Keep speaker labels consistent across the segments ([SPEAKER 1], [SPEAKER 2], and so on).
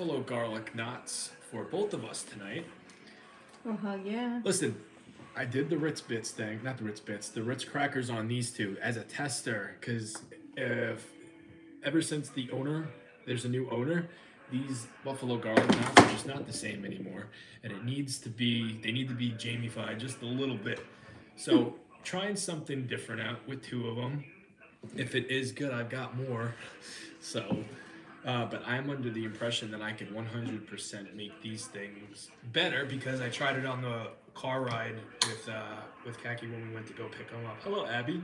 [SPEAKER 1] buffalo garlic knots for both of us tonight.
[SPEAKER 2] Oh hell yeah.
[SPEAKER 1] Listen, I did the Ritz Bits thing, not the Ritz Bits, the Ritz crackers on these two as a tester, because if ever since the owner, there's a new owner, these buffalo garlic knots are just not the same anymore, and it needs to be, they need to be Jamie-fied just a little bit. So hmm. trying something different out with two of them. If it is good, I've got more. So. Uh, but I'm under the impression that I can 100% make these things better because I tried it on the car ride with uh, with Khaki when we went to go pick them up. Hello, Abby.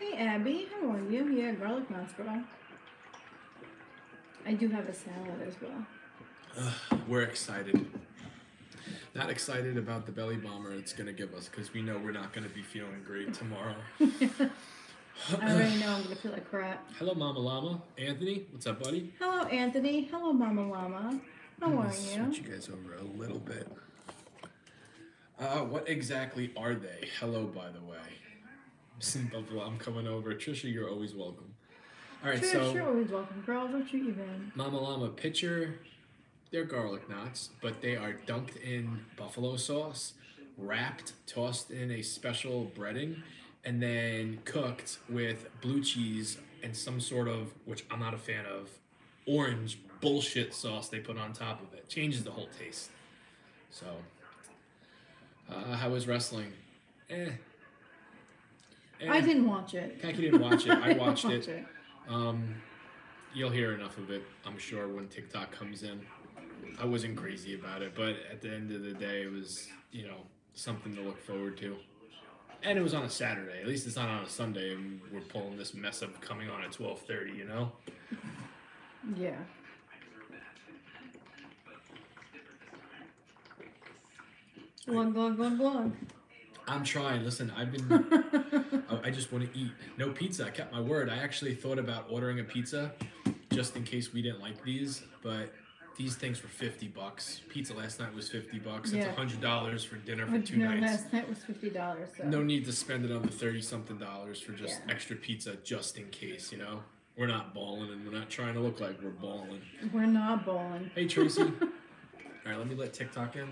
[SPEAKER 2] Hey Abby, how are you? Yeah, garlic knots, girl. I do have a salad as well.
[SPEAKER 1] Ugh, we're excited. Not excited about the belly bomber it's gonna give us because we know we're not gonna be feeling great tomorrow.
[SPEAKER 2] I already know I'm gonna feel like crap.
[SPEAKER 1] Hello, Mama Llama. Anthony, what's up, buddy?
[SPEAKER 2] Hello Anthony. Hello Mama Llama. How are you?
[SPEAKER 1] Switch
[SPEAKER 2] you?
[SPEAKER 1] you guys over a little bit. Uh, what exactly are they? Hello, by the way. Buffalo, I'm coming over. Trisha, you're always welcome. All right,
[SPEAKER 2] Sure,
[SPEAKER 1] so
[SPEAKER 2] sure, always welcome, girl. Don't you even?
[SPEAKER 1] Mama Llama picture, they're garlic knots, but they are dunked in buffalo sauce, wrapped, tossed in a special breading, and then cooked with blue cheese and some sort of, which I'm not a fan of, orange bullshit sauce they put on top of it. Changes the whole taste. So, uh, how was wrestling? Eh. Eh.
[SPEAKER 2] I didn't watch it.
[SPEAKER 1] Khaki didn't watch it. I
[SPEAKER 2] didn't
[SPEAKER 1] watched
[SPEAKER 2] watch
[SPEAKER 1] it. Um, you'll hear enough of it, I'm sure, when TikTok comes in. I wasn't crazy about it, but at the end of the day, it was, you know, something to look forward to. And it was on a Saturday. At least it's not on a Sunday, and we're pulling this mess up coming on at 12:30. You know.
[SPEAKER 2] Yeah. Glug glug glug glug.
[SPEAKER 1] I'm trying. Listen, I've been. I- I just want to eat. No pizza. I kept my word. I actually thought about ordering a pizza, just in case we didn't like these, but. These things were fifty bucks. Pizza last night was fifty bucks. It's
[SPEAKER 2] Yeah.
[SPEAKER 1] hundred dollars for dinner for two
[SPEAKER 2] dinner
[SPEAKER 1] nights.
[SPEAKER 2] last night was fifty dollars. So.
[SPEAKER 1] No need to spend another thirty something dollars for just
[SPEAKER 2] Yeah.
[SPEAKER 1] extra pizza just in case, you know? We're not balling and we're not trying to look like we're balling.
[SPEAKER 2] We're not bowling.
[SPEAKER 1] Hey Tracy. Alright, let me let TikTok in.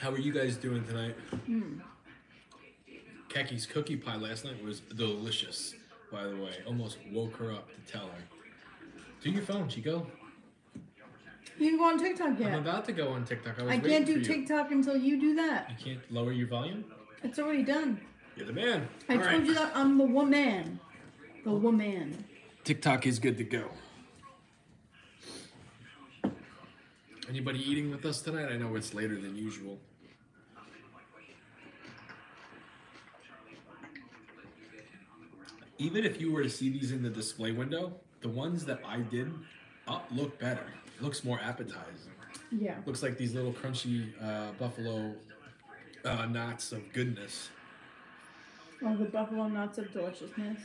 [SPEAKER 1] How are you guys doing tonight?
[SPEAKER 2] Hmm.
[SPEAKER 1] Keki's cookie pie last night was delicious, by the way. Almost woke her up to tell her. Do your phone, Chico.
[SPEAKER 2] You can go on TikTok yet?
[SPEAKER 1] I'm about to go on TikTok. I was
[SPEAKER 2] I can't do
[SPEAKER 1] you.
[SPEAKER 2] TikTok until you do that.
[SPEAKER 1] You can't lower your volume?
[SPEAKER 2] It's already done.
[SPEAKER 1] You're the man.
[SPEAKER 2] I
[SPEAKER 1] All
[SPEAKER 2] told
[SPEAKER 1] right.
[SPEAKER 2] you that I'm the woman. The woman.
[SPEAKER 1] TikTok is good to go. Anybody eating with us tonight? I know it's later than usual. Even if you were to see these in the display window, the ones that I did up look better. It looks more appetizing.
[SPEAKER 2] Yeah.
[SPEAKER 1] Looks like these little crunchy uh, buffalo uh, knots of goodness.
[SPEAKER 2] Oh, the buffalo nuts of deliciousness.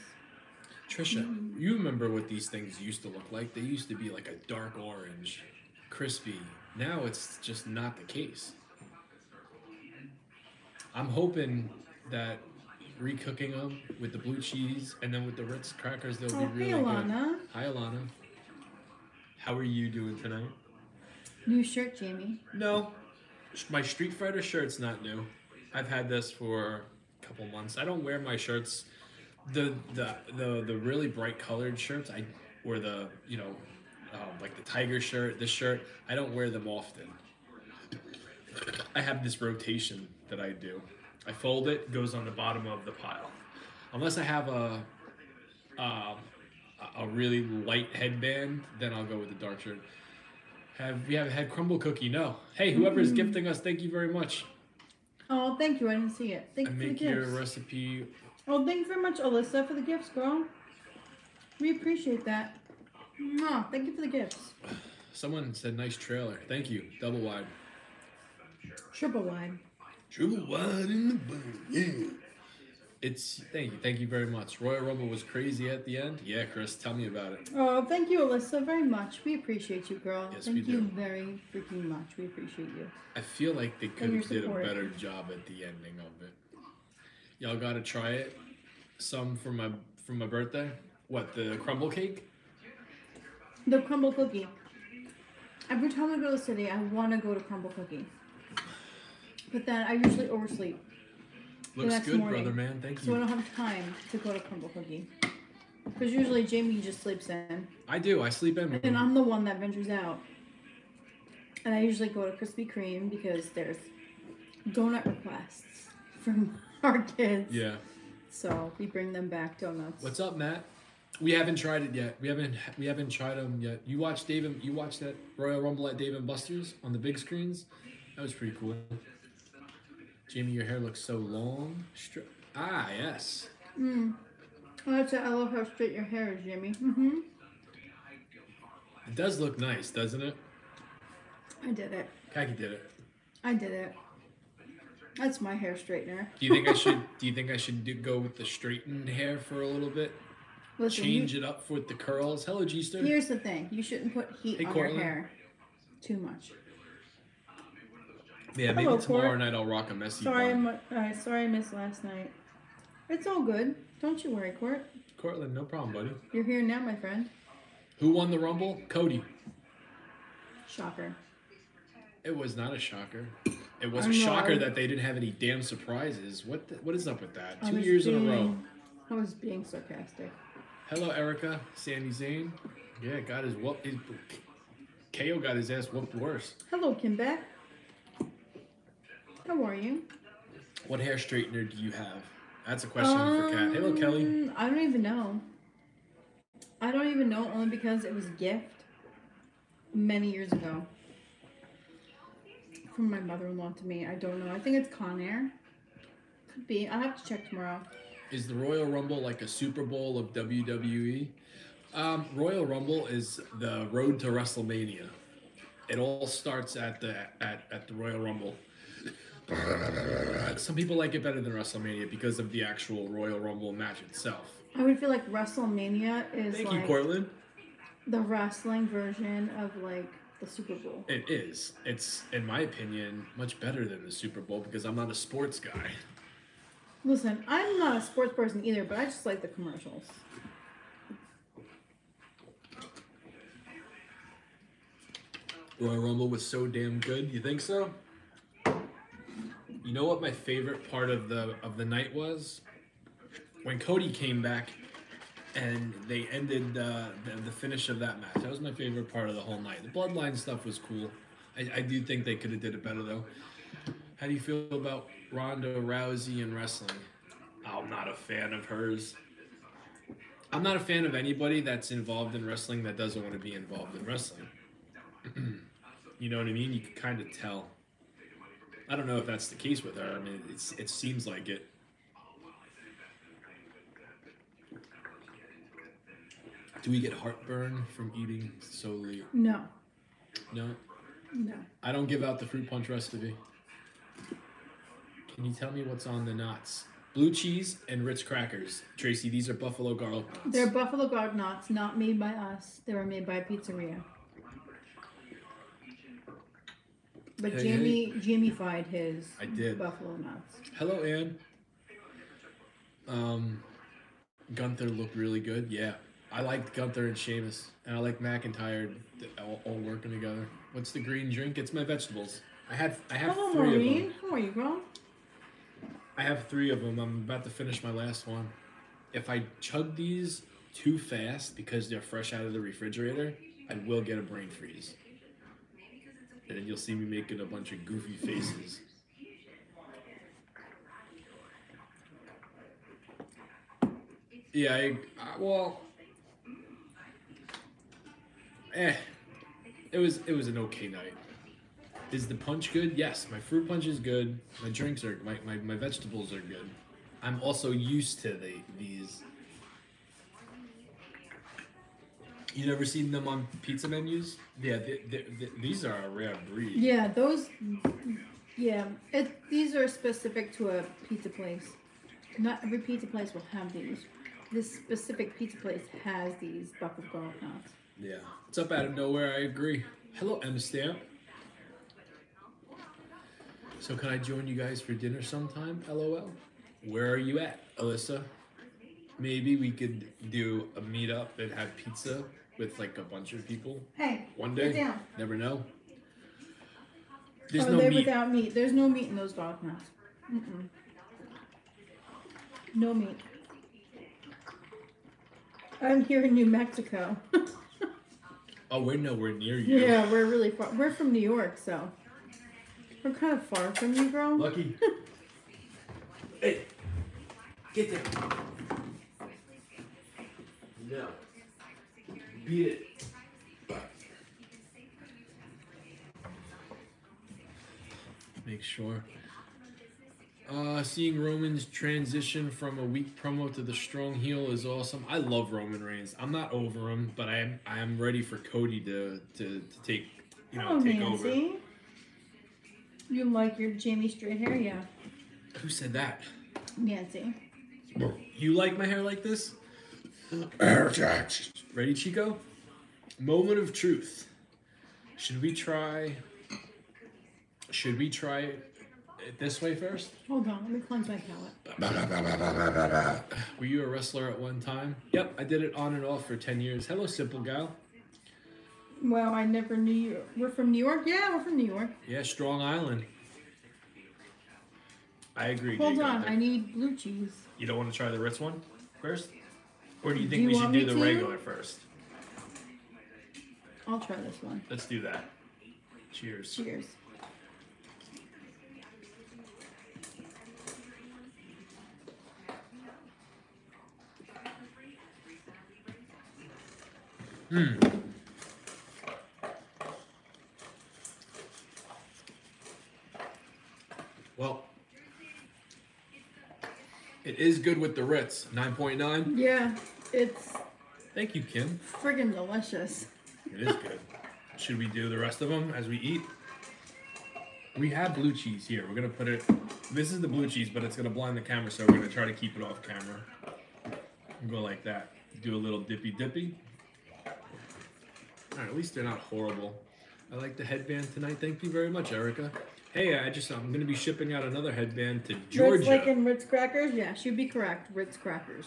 [SPEAKER 1] Trisha, you remember what these things used to look like? They used to be like a dark orange, crispy. Now it's just not the case. I'm hoping that recooking them with the blue cheese and then with the Ritz crackers, they'll
[SPEAKER 2] Oh,
[SPEAKER 1] be really good.
[SPEAKER 2] Alana.
[SPEAKER 1] Hi, Alana. How are you doing tonight?
[SPEAKER 2] New shirt, Jamie.
[SPEAKER 1] No, my Street Fighter shirt's not new. I've had this for a couple months. I don't wear my shirts, the the the, the really bright colored shirts. I or the you know, um, like the tiger shirt, this shirt. I don't wear them often. I have this rotation that I do. I fold it, goes on the bottom of the pile. Unless I have a um, a- really light headband, then I'll go with the dark shirt. Have we haven't had Crumbl Cookie? No. Hey, whoever is gifting us, thank you very much.
[SPEAKER 2] Oh, thank you. I didn't see it. Thank
[SPEAKER 1] I
[SPEAKER 2] you for the
[SPEAKER 1] make your recipe.
[SPEAKER 2] Oh, thank you very much, Alyssa, for the gifts, girl. We appreciate that. Mwah, thank you for the gifts.
[SPEAKER 1] Someone said nice trailer. Thank you. Double wide.
[SPEAKER 2] Triple wide.
[SPEAKER 1] Triple wide in the bun. Yeah. It's thank you, thank you very much. Royal Rumble was crazy at the end. Yeah, Chris, tell me about it.
[SPEAKER 2] Oh, thank you, Alyssa, very much. We appreciate you, girl.
[SPEAKER 1] Yes,
[SPEAKER 2] thank
[SPEAKER 1] we
[SPEAKER 2] you
[SPEAKER 1] do.
[SPEAKER 2] very freaking much. We appreciate you.
[SPEAKER 1] I feel like they could have did a better job at the ending of it. Y'all gotta try it. Some for my for my birthday? What the crumble cake?
[SPEAKER 2] The Crumbl Cookie. Every time I go to the city, I want to go to Crumbl Cookie. But then I usually oversleep.
[SPEAKER 1] Looks good,
[SPEAKER 2] morning.
[SPEAKER 1] brother man. Thank you.
[SPEAKER 2] So I don't have time to go to Crumbl Cookie. Because usually Jamie just sleeps in.
[SPEAKER 1] I do. I sleep in.
[SPEAKER 2] And I'm the one that ventures out. And I usually go to Krispy Kreme because there's donut requests from our kids.
[SPEAKER 1] Yeah.
[SPEAKER 2] So we bring them back donuts.
[SPEAKER 1] What's up, Matt? We haven't tried it yet. We haven't we haven't tried them yet. You watched Dave and you watched that Royal Rumble at Dave and Buster's on the big screens. That was pretty cool. Jamie, your hair looks so long. Stri- ah, yes.
[SPEAKER 2] Mm. Oh, that's it. I love how straight your hair is, Jamie. Mm-hmm.
[SPEAKER 1] It does look nice, doesn't it?
[SPEAKER 2] I did it.
[SPEAKER 1] Kaki did it.
[SPEAKER 2] I did it. That's my hair straightener.
[SPEAKER 1] Do you think I should? Do you think I should do, go with the straightened hair for a little bit?
[SPEAKER 2] Listen,
[SPEAKER 1] Change it up with the curls. Hello, G.
[SPEAKER 2] Here's the thing: you shouldn't put heat
[SPEAKER 1] Hey,
[SPEAKER 2] on
[SPEAKER 1] Cortland.
[SPEAKER 2] your hair too much.
[SPEAKER 1] Yeah, maybe
[SPEAKER 2] Hello,
[SPEAKER 1] tomorrow
[SPEAKER 2] Court.
[SPEAKER 1] night I'll rock a messy
[SPEAKER 2] Sorry,
[SPEAKER 1] bun.
[SPEAKER 2] I'm, uh, sorry I missed last night. It's all good. Don't you worry, Court.
[SPEAKER 1] Cortland, no problem, buddy.
[SPEAKER 2] You're here now, my friend.
[SPEAKER 1] Who won the Rumble? Cody.
[SPEAKER 2] Shocker.
[SPEAKER 1] It was not a shocker. It was
[SPEAKER 2] I
[SPEAKER 1] a shocker
[SPEAKER 2] I-
[SPEAKER 1] that they didn't have any damn surprises. What the, what is up with that?
[SPEAKER 2] I
[SPEAKER 1] Two
[SPEAKER 2] was
[SPEAKER 1] years in a row.
[SPEAKER 2] being- I was being sarcastic.
[SPEAKER 1] Hello, Erica. Sami Zayn. Yeah, got his whoop. His, KO got his ass whooped worse.
[SPEAKER 2] Hello, Kim Beck. How are you?
[SPEAKER 1] What hair straightener do you have? That's a question for Kat. Hello, Kelly.
[SPEAKER 2] Um, I don't even know. I don't even know only because it was a gift many years ago from my mother-in-law to me. I don't know. I think it's Conair. Could be. I'll have to check tomorrow.
[SPEAKER 1] Is the Royal Rumble like a Super Bowl of WWE? Um, Royal Rumble is the road to WrestleMania. It all starts at the at, at the Royal Rumble. Some people like it better than WrestleMania because of the actual Royal Rumble match itself.
[SPEAKER 2] I would feel like WrestleMania is
[SPEAKER 1] Thank
[SPEAKER 2] like
[SPEAKER 1] you, Cortland.
[SPEAKER 2] the wrestling version of like the Super Bowl.
[SPEAKER 1] It is. It's, in my opinion, much better than the Super Bowl because I'm not a sports guy.
[SPEAKER 2] Listen, I'm not a sports person either, but I just like the commercials.
[SPEAKER 1] Royal Rumble was so damn good. You think so? You know what my favorite part of the of the night was? When Cody came back and they ended uh, the, the finish of that match. That was my favorite part of the whole night. The bloodline stuff was cool. I, I do think they could have did it better though. How do you feel about Ronda Rousey and wrestling? I'm not a fan of hers. I'm not a fan of anybody that's involved in wrestling that doesn't want to be involved in wrestling. You know what I mean? You can kind of tell. I don't know if that's the case with her. I mean, it's it seems like it. Do we get heartburn from eating solely?
[SPEAKER 2] No,
[SPEAKER 1] No,
[SPEAKER 2] no.
[SPEAKER 1] I don't give out the fruit punch recipe. Can you tell me what's on the knots? Blue cheese and Ritz crackers. Tracy, these are buffalo garlic knots.
[SPEAKER 2] They're Buffalo Guard knots, not made by us. They were made by a pizzeria. But
[SPEAKER 1] Hey,
[SPEAKER 2] Jamie Jamie-fied his
[SPEAKER 1] I did.
[SPEAKER 2] buffalo nuts.
[SPEAKER 1] Hello, Ann. Um, Gunther looked really good. Yeah, I liked Gunther and Sheamus, and I like McIntyre all, all working together. What's the green drink? It's my vegetables. I had I have
[SPEAKER 2] Hello,
[SPEAKER 1] three of
[SPEAKER 2] Maureen.
[SPEAKER 1] them.
[SPEAKER 2] How are you, girl?
[SPEAKER 1] I have three of them. I'm about to finish my last one. If I chug these too fast because they're fresh out of the refrigerator, I will get a brain freeze. And then you'll see me making a bunch of goofy faces. Yeah, I, uh, well, eh, it was it was an okay night. Is the punch good? Yes, my fruit punch is good. My drinks are my, my, my vegetables are good. I'm also used to the these. You never seen them on pizza menus? Yeah, they, they, they, these are a rare breed.
[SPEAKER 2] Yeah, those. Yeah, it, these are specific to a pizza place. Not every pizza place will have these. This specific pizza place has these buffalo garlic knots.
[SPEAKER 1] Yeah. It's up out of nowhere, I agree. Hello, M Stamp. So can I join you guys for dinner sometime? LOL. Where are you at, Alyssa? maybe we could do a meetup and have pizza with like a bunch of people
[SPEAKER 2] Hey,
[SPEAKER 1] one
[SPEAKER 2] get
[SPEAKER 1] day.
[SPEAKER 2] down.
[SPEAKER 1] Never know. There's
[SPEAKER 2] oh,
[SPEAKER 1] no
[SPEAKER 2] they're
[SPEAKER 1] meat.
[SPEAKER 2] without meat. There's no meat in those dog nuts. Mm-mm. No meat. I'm here in New Mexico.
[SPEAKER 1] Oh, we're nowhere near you.
[SPEAKER 2] yeah, we're really far. We're from New York, so we're kind of far from you, girl.
[SPEAKER 1] Lucky. hey, get there. No. Beat it. Make sure. Uh, seeing Roman's transition from a weak promo to the strong heel is awesome. I love Roman Reigns. I'm not over him, but I am I am ready for Cody to to, to take you know
[SPEAKER 2] oh,
[SPEAKER 1] take over.
[SPEAKER 2] Nancy. You like your Jamie straight hair? Yeah,
[SPEAKER 1] Who said that?
[SPEAKER 2] Nancy.
[SPEAKER 1] You like my hair like this? Ready, Chico? Moment of truth. Should we try? Should we try it this way first?
[SPEAKER 2] Hold on, let me cleanse my palate.
[SPEAKER 1] Were you a wrestler at one time? Yep, I did it on and off for 10 years. Hello, Simple Gal.
[SPEAKER 2] Well, I never knew you. We're from New York. Yeah, we're from New York.
[SPEAKER 1] Yeah, Strong Island. I agree.
[SPEAKER 2] Hold on, I need blue cheese.
[SPEAKER 1] You don't want to try the Ritz one first? Or do you
[SPEAKER 2] Do
[SPEAKER 1] think
[SPEAKER 2] you
[SPEAKER 1] we should
[SPEAKER 2] want
[SPEAKER 1] do
[SPEAKER 2] me
[SPEAKER 1] the
[SPEAKER 2] to?
[SPEAKER 1] regular first?
[SPEAKER 2] I'll try this one.
[SPEAKER 1] Let's do that. Cheers.
[SPEAKER 2] Cheers.
[SPEAKER 1] Hmm. Well, it is good with the Ritz. 9.9.
[SPEAKER 2] Yeah, it's
[SPEAKER 1] Thank you, Kim.
[SPEAKER 2] friggin' delicious.
[SPEAKER 1] It is good. Should we do the rest of them as we eat? We have blue cheese here. We're gonna put it. This is the blue cheese, but it's gonna blind the camera, so we're gonna try to keep it off camera. Go like that. Do a little dippy dippy. All right, at least they're not horrible. I like the headband tonight. Thank you very much, Erica. Hey, I just I'm gonna be shipping out another headband to Georgia.
[SPEAKER 2] Ritz like in Ritz crackers? Yeah, she'd be correct. Ritz crackers.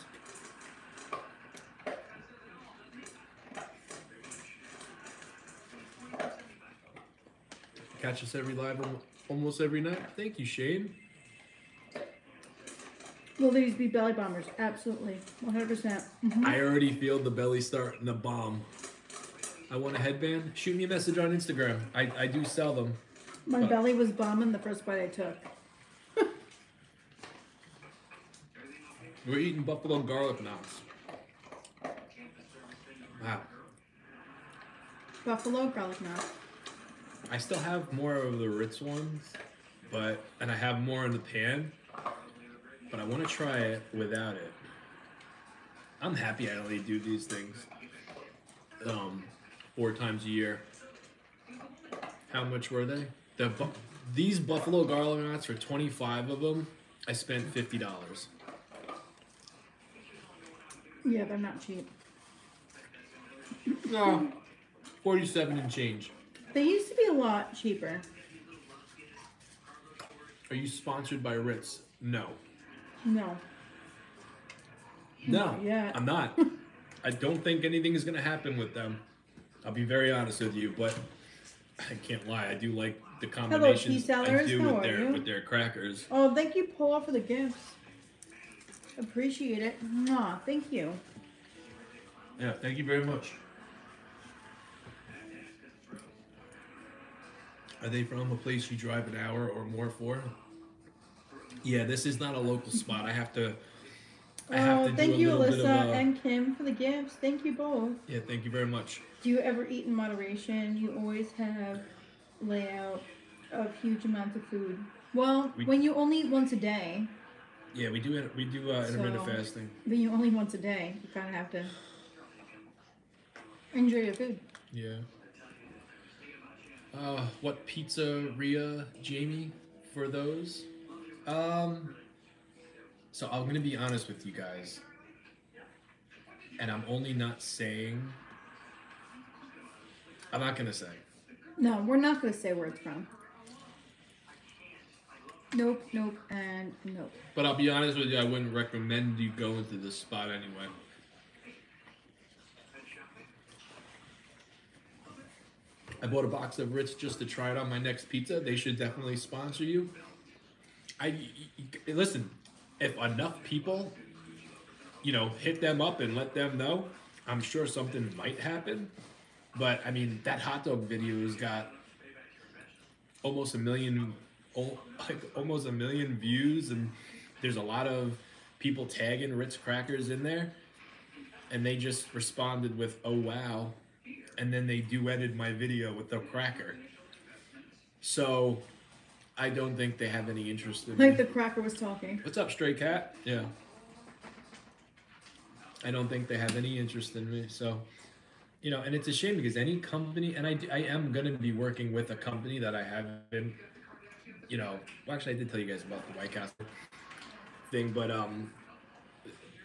[SPEAKER 1] Catch us every live almost every night. Thank you, Shane.
[SPEAKER 2] Will these be belly bombers? Absolutely. 100%. percent mm-hmm.
[SPEAKER 1] I already feel the belly starting to bomb. I want a headband. Shoot me a message on Instagram. I, I do sell them.
[SPEAKER 2] My
[SPEAKER 1] But-
[SPEAKER 2] belly was bombing the first bite I took.
[SPEAKER 1] We're eating buffalo garlic knots. Wow.
[SPEAKER 2] Buffalo garlic knot.
[SPEAKER 1] I still have more of the Ritz ones, but and I have more in the pan. But I want to try it without it. I'm happy I only do these things um, four times a year. How much were they? The bu- these buffalo garlic knots for 25 of them. I spent fifty dollars.
[SPEAKER 2] Yeah, they're not cheap.
[SPEAKER 1] No, 47 and change.
[SPEAKER 2] They used to be a lot cheaper.
[SPEAKER 1] Are you sponsored by Ritz? No.
[SPEAKER 2] No.
[SPEAKER 1] No,
[SPEAKER 2] yet.
[SPEAKER 1] I'm not. I don't think anything is going to happen with them. I'll be very honest with you, but I can't lie. I do like the combinations I
[SPEAKER 2] sellers.
[SPEAKER 1] do with
[SPEAKER 2] are
[SPEAKER 1] their
[SPEAKER 2] you?
[SPEAKER 1] with their crackers.
[SPEAKER 2] Oh, thank you, Paul, for the gifts. Appreciate it. Aw, thank you.
[SPEAKER 1] Yeah, thank you very much. Are they from a place you drive an hour or more for? Yeah, this is not a local spot. I have to. I have
[SPEAKER 2] Oh,
[SPEAKER 1] to
[SPEAKER 2] thank you, Alyssa
[SPEAKER 1] a-
[SPEAKER 2] and Kim, for the gifts. Thank you both.
[SPEAKER 1] Yeah, thank you very much.
[SPEAKER 2] Do you ever eat in moderation? You always have layout of huge amounts of food. Well,
[SPEAKER 1] We-
[SPEAKER 2] when you only eat once a day,
[SPEAKER 1] Yeah, we do it. We do uh, intermittent
[SPEAKER 2] So-
[SPEAKER 1] fasting.
[SPEAKER 2] then you only once a day. You kind of have to enjoy your food.
[SPEAKER 1] Yeah. Uh, what pizzeria, Jamie, for those? Um, so I'm gonna be honest with you guys, and I'm only not saying. I'm not gonna say.
[SPEAKER 2] No, we're not going to say where it's from. Nope, nope, and nope.
[SPEAKER 1] But I'll be honest with you, I wouldn't recommend you go into this spot anyway. I bought a box of Ritz just to try it on my next pizza. They should definitely sponsor you. I listen. If enough people, you know, hit them up and let them know, I'm sure something might happen. But I mean, that hot dog video has got almost a million, oh, like almost a million views, and there's a lot of people tagging Ritz crackers in there, and they just responded with "Oh wow," and then they duetted my video with the cracker. So, I don't think they have any interest in. Me.
[SPEAKER 2] Like the cracker was talking.
[SPEAKER 1] What's up, stray cat? Yeah. I don't think they have any interest in me. So, you know, and it's a shame because any company, and I, I am going to be working with a company that I have been, you know, well, actually, I did tell you guys about the White Castle thing, but, um,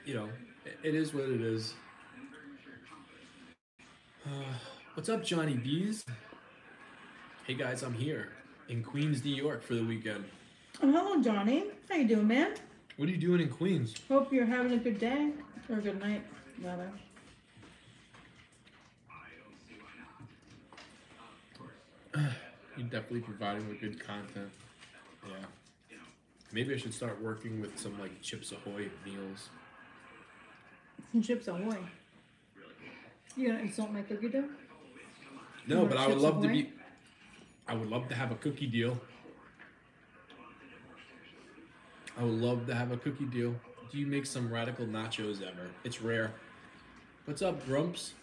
[SPEAKER 1] you know, it, it is what it is. Uh, what's up, Johnny Bees? Hey guys, I'm here in Queens, New York for the weekend.
[SPEAKER 2] Oh, hello, Johnny. How you doing, man?
[SPEAKER 1] What are you doing in Queens?
[SPEAKER 2] Hope you're having a good day or a good night, rather.
[SPEAKER 1] You're definitely providing with good content. Yeah. Maybe I should start working with some like Chips Ahoy meals.
[SPEAKER 2] Some chips ahoy. You gonna insult my cookie dough?
[SPEAKER 1] No, but I would love to be. I would love to have a cookie deal. I would love to have a cookie deal. Do you make some radical nachos ever? It's rare. What's up, Grumps?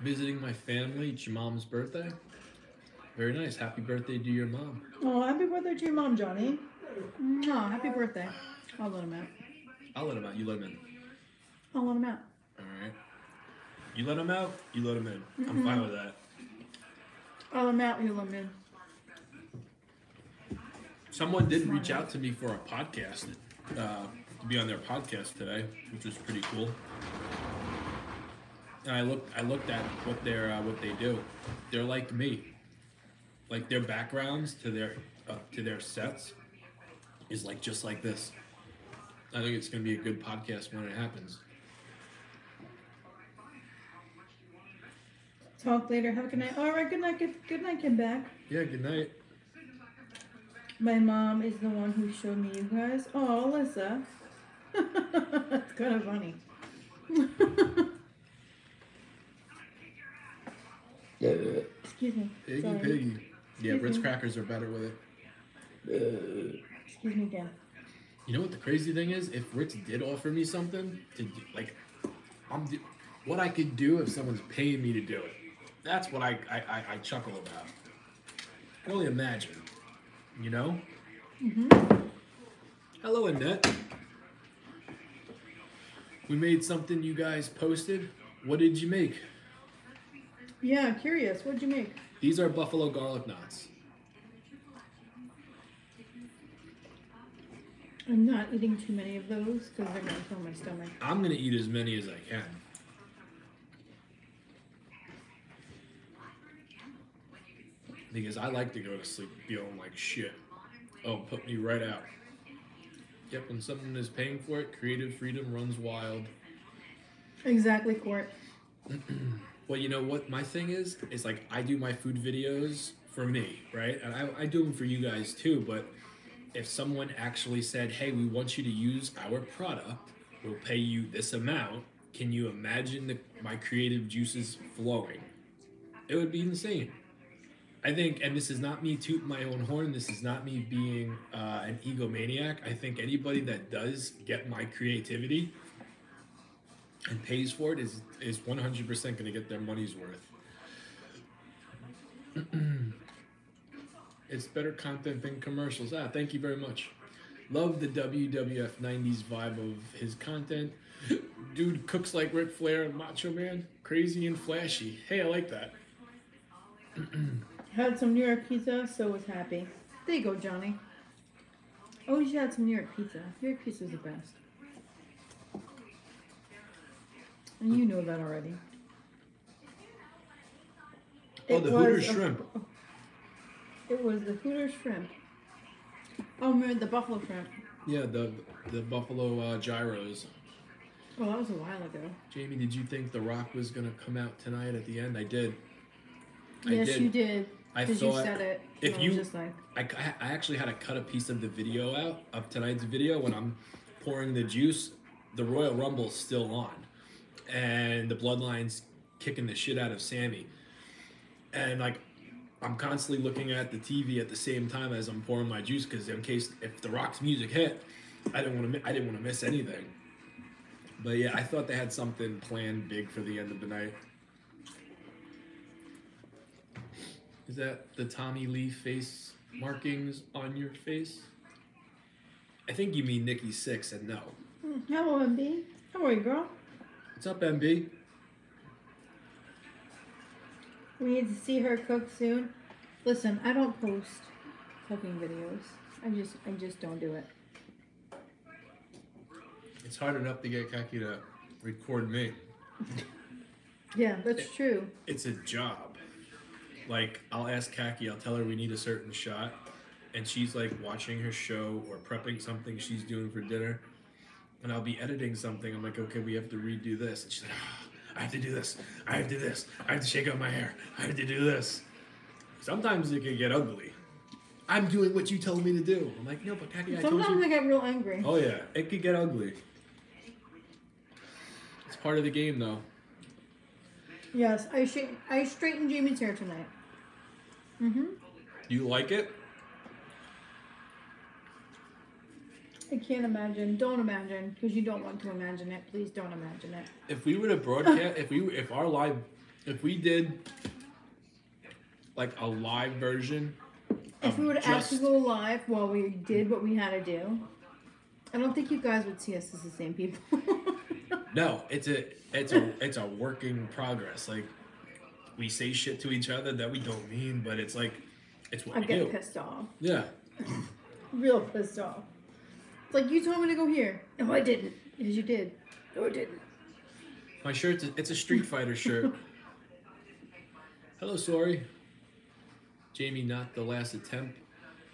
[SPEAKER 1] Visiting my family. It's your mom's birthday. Very nice. Happy birthday to your mom.
[SPEAKER 2] Oh, happy birthday to your mom, Johnny. Oh, happy birthday. I'll let him out.
[SPEAKER 1] I'll let him out. You let him in.
[SPEAKER 2] I'll let him out.
[SPEAKER 1] All right. You let him out. You let him in. I'm fine with that.
[SPEAKER 2] I'll let him out. You let him in.
[SPEAKER 1] Someone did reach out to me for a podcast, uh, to be on their podcast today, which was pretty cool. And I looked, I looked at what they're, uh, what they do. They're like me, like their backgrounds to their, uh, to their sets, is like just like this. I think it's gonna be a good podcast when it happens.
[SPEAKER 2] Talk later. Have a good night. All right. Good night. Good, good night. Get back.
[SPEAKER 1] Yeah. Good night.
[SPEAKER 2] My mom is the one who showed me you guys. Oh, Alyssa. That's kind of funny. Excuse me.
[SPEAKER 1] Piggy
[SPEAKER 2] Sorry.
[SPEAKER 1] piggy. Yeah, Ritz
[SPEAKER 2] Mhm.
[SPEAKER 1] crackers are better with it.
[SPEAKER 2] Excuse me again.
[SPEAKER 1] You know what the crazy thing is? If Ritz did offer me something to do, like, I'm do, what I could do if someone's paying me to do it. That's what I I, I, I chuckle about. I can only imagine. You know?
[SPEAKER 2] Mm-hmm.
[SPEAKER 1] Hello, Annette. We made something you guys posted. What did you make?
[SPEAKER 2] Yeah, curious. What'd you make?
[SPEAKER 1] These are buffalo garlic knots.
[SPEAKER 2] I'm not eating too many of those because they're gonna fill my stomach.
[SPEAKER 1] I'm gonna eat as many as I can. Because I like to go to sleep feeling like shit. Oh, put me right out. Yep, when someone is paying for it, creative freedom runs wild.
[SPEAKER 2] Exactly, Court.
[SPEAKER 1] Well, you know what my thing is? Is like I do my food videos for me, right? And I, I do them for you guys too. But if someone actually said, hey, we want you to use our product, we'll pay you this amount, can you imagine the, my creative juices flowing? It would be insane. I think, and this is not me tooting my own horn, this is not me being uh, an egomaniac. I think anybody that does get my creativity and pays for it is is 100% going to get their money's worth. it's better content than commercials. Ah, thank you very much. Love the WWF 90s vibe of his content. Dude cooks like Ric Flair and Macho Man. Crazy and flashy. Hey, I like that.
[SPEAKER 2] Had some New York pizza, so was happy. There you go, Johnny. Oh, you had some New York pizza. New York pizza's the best. And you know that already.
[SPEAKER 1] Oh,
[SPEAKER 2] It
[SPEAKER 1] the Hooter
[SPEAKER 2] a-
[SPEAKER 1] shrimp.
[SPEAKER 2] it was the Hooter shrimp Oh, man, the buffalo shrimp.
[SPEAKER 1] Yeah, the the buffalo uh, gyros.
[SPEAKER 2] Oh, that was a while ago.
[SPEAKER 1] Jamie, did you think The Rock was gonna come out tonight at the end? I did. I
[SPEAKER 2] yes,
[SPEAKER 1] did.
[SPEAKER 2] you did.
[SPEAKER 1] I
[SPEAKER 2] Because you
[SPEAKER 1] thought
[SPEAKER 2] said it.
[SPEAKER 1] if you-
[SPEAKER 2] just like,
[SPEAKER 1] I, I actually had to cut a piece of the video out of tonight's video when I'm pouring the juice. The Royal Rumble's still on, and the Bloodlines kicking the shit out of Sami, and like I'm constantly looking at the TV at the same time as I'm pouring my juice because in case if the Rock's music hit, I didn't want to I didn't want to miss anything. But yeah, I thought they had something planned big for the end of the night. Is that the Tommy Lee face markings on your face? I think you mean Nikki Sixx and no.
[SPEAKER 2] "Hmm, hello, MB. How are you, girl?
[SPEAKER 1] What's up, MB?
[SPEAKER 2] We need to see her cook soon. Listen, I don't post cooking videos. I just, I just don't do it.
[SPEAKER 1] It's hard enough to get Kaki to record me.
[SPEAKER 2] Yeah, that's true.
[SPEAKER 1] It's a job. Like I'll ask Kaki, I'll tell her we need a certain shot, and she's like watching her show or prepping something she's doing for dinner, and I'll be editing something. I'm like, okay, we have to redo this, and she's like, "Ah, I have to do this. I have to do this. I have to shake out my hair. I have to do this. Sometimes it can get ugly. I'm doing what you told me to do. I'm like, no, but I told
[SPEAKER 2] Sometimes
[SPEAKER 1] you.
[SPEAKER 2] I get real angry.
[SPEAKER 1] Oh yeah, it could get ugly. It's part of the game, though.
[SPEAKER 2] Yes, I sh- I straightened Jamie's hair tonight. Mm-hmm.
[SPEAKER 1] You like it?
[SPEAKER 2] I can't imagine. Don't imagine, because you don't want to imagine it. Please don't imagine it.
[SPEAKER 1] if we were to broadcast if we if our live if we did like a live version
[SPEAKER 2] If we were to
[SPEAKER 1] just-
[SPEAKER 2] actually go live while we did what we had to do, I don't think you guys would see us as the same people.
[SPEAKER 1] no it's a it's a it's a working progress like we say shit to each other that we don't mean but it's like it's what
[SPEAKER 2] I
[SPEAKER 1] we
[SPEAKER 2] get
[SPEAKER 1] do
[SPEAKER 2] pissed off.
[SPEAKER 1] yeah
[SPEAKER 2] Real pissed off. It's like you told me to go here. No, I didn't. Yes, you did. No, I didn't.
[SPEAKER 1] my shirt's a, it's a street fighter shirt hello sorry jamie not the last attempt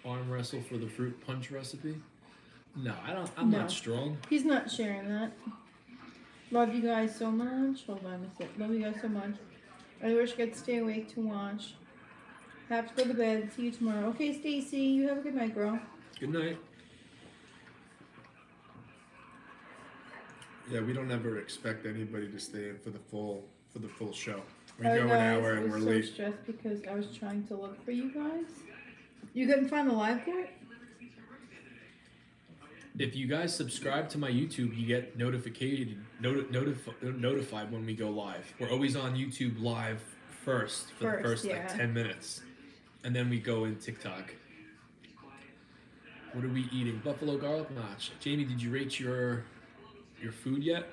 [SPEAKER 1] arm wrestle for the fruit punch recipe no i don't i'm
[SPEAKER 2] No.
[SPEAKER 1] not strong
[SPEAKER 2] He's not sharing that. Love you guys so much. Hold on a sec. Love you guys so much. I wish I could stay awake to watch. Have to go to bed. See you tomorrow. Okay, Stacy. You have a good night, girl.
[SPEAKER 1] Good night. Yeah, we don't ever expect anybody to stay in for the full for the full show. We
[SPEAKER 2] Sorry,
[SPEAKER 1] go an
[SPEAKER 2] guys.
[SPEAKER 1] hour
[SPEAKER 2] I
[SPEAKER 1] and
[SPEAKER 2] was
[SPEAKER 1] we're
[SPEAKER 2] so
[SPEAKER 1] late.
[SPEAKER 2] stressed because I was trying to look for you guys. You couldn't find the live court?
[SPEAKER 1] If you guys subscribe to my YouTube, you get notified noti- notif- notified when we go live. We're always on YouTube live first for the
[SPEAKER 2] First,
[SPEAKER 1] first
[SPEAKER 2] yeah.
[SPEAKER 1] like ten minutes, and then we go in TikTok. What are we eating? Buffalo garlic notch. Jamie, did you rate your your food yet?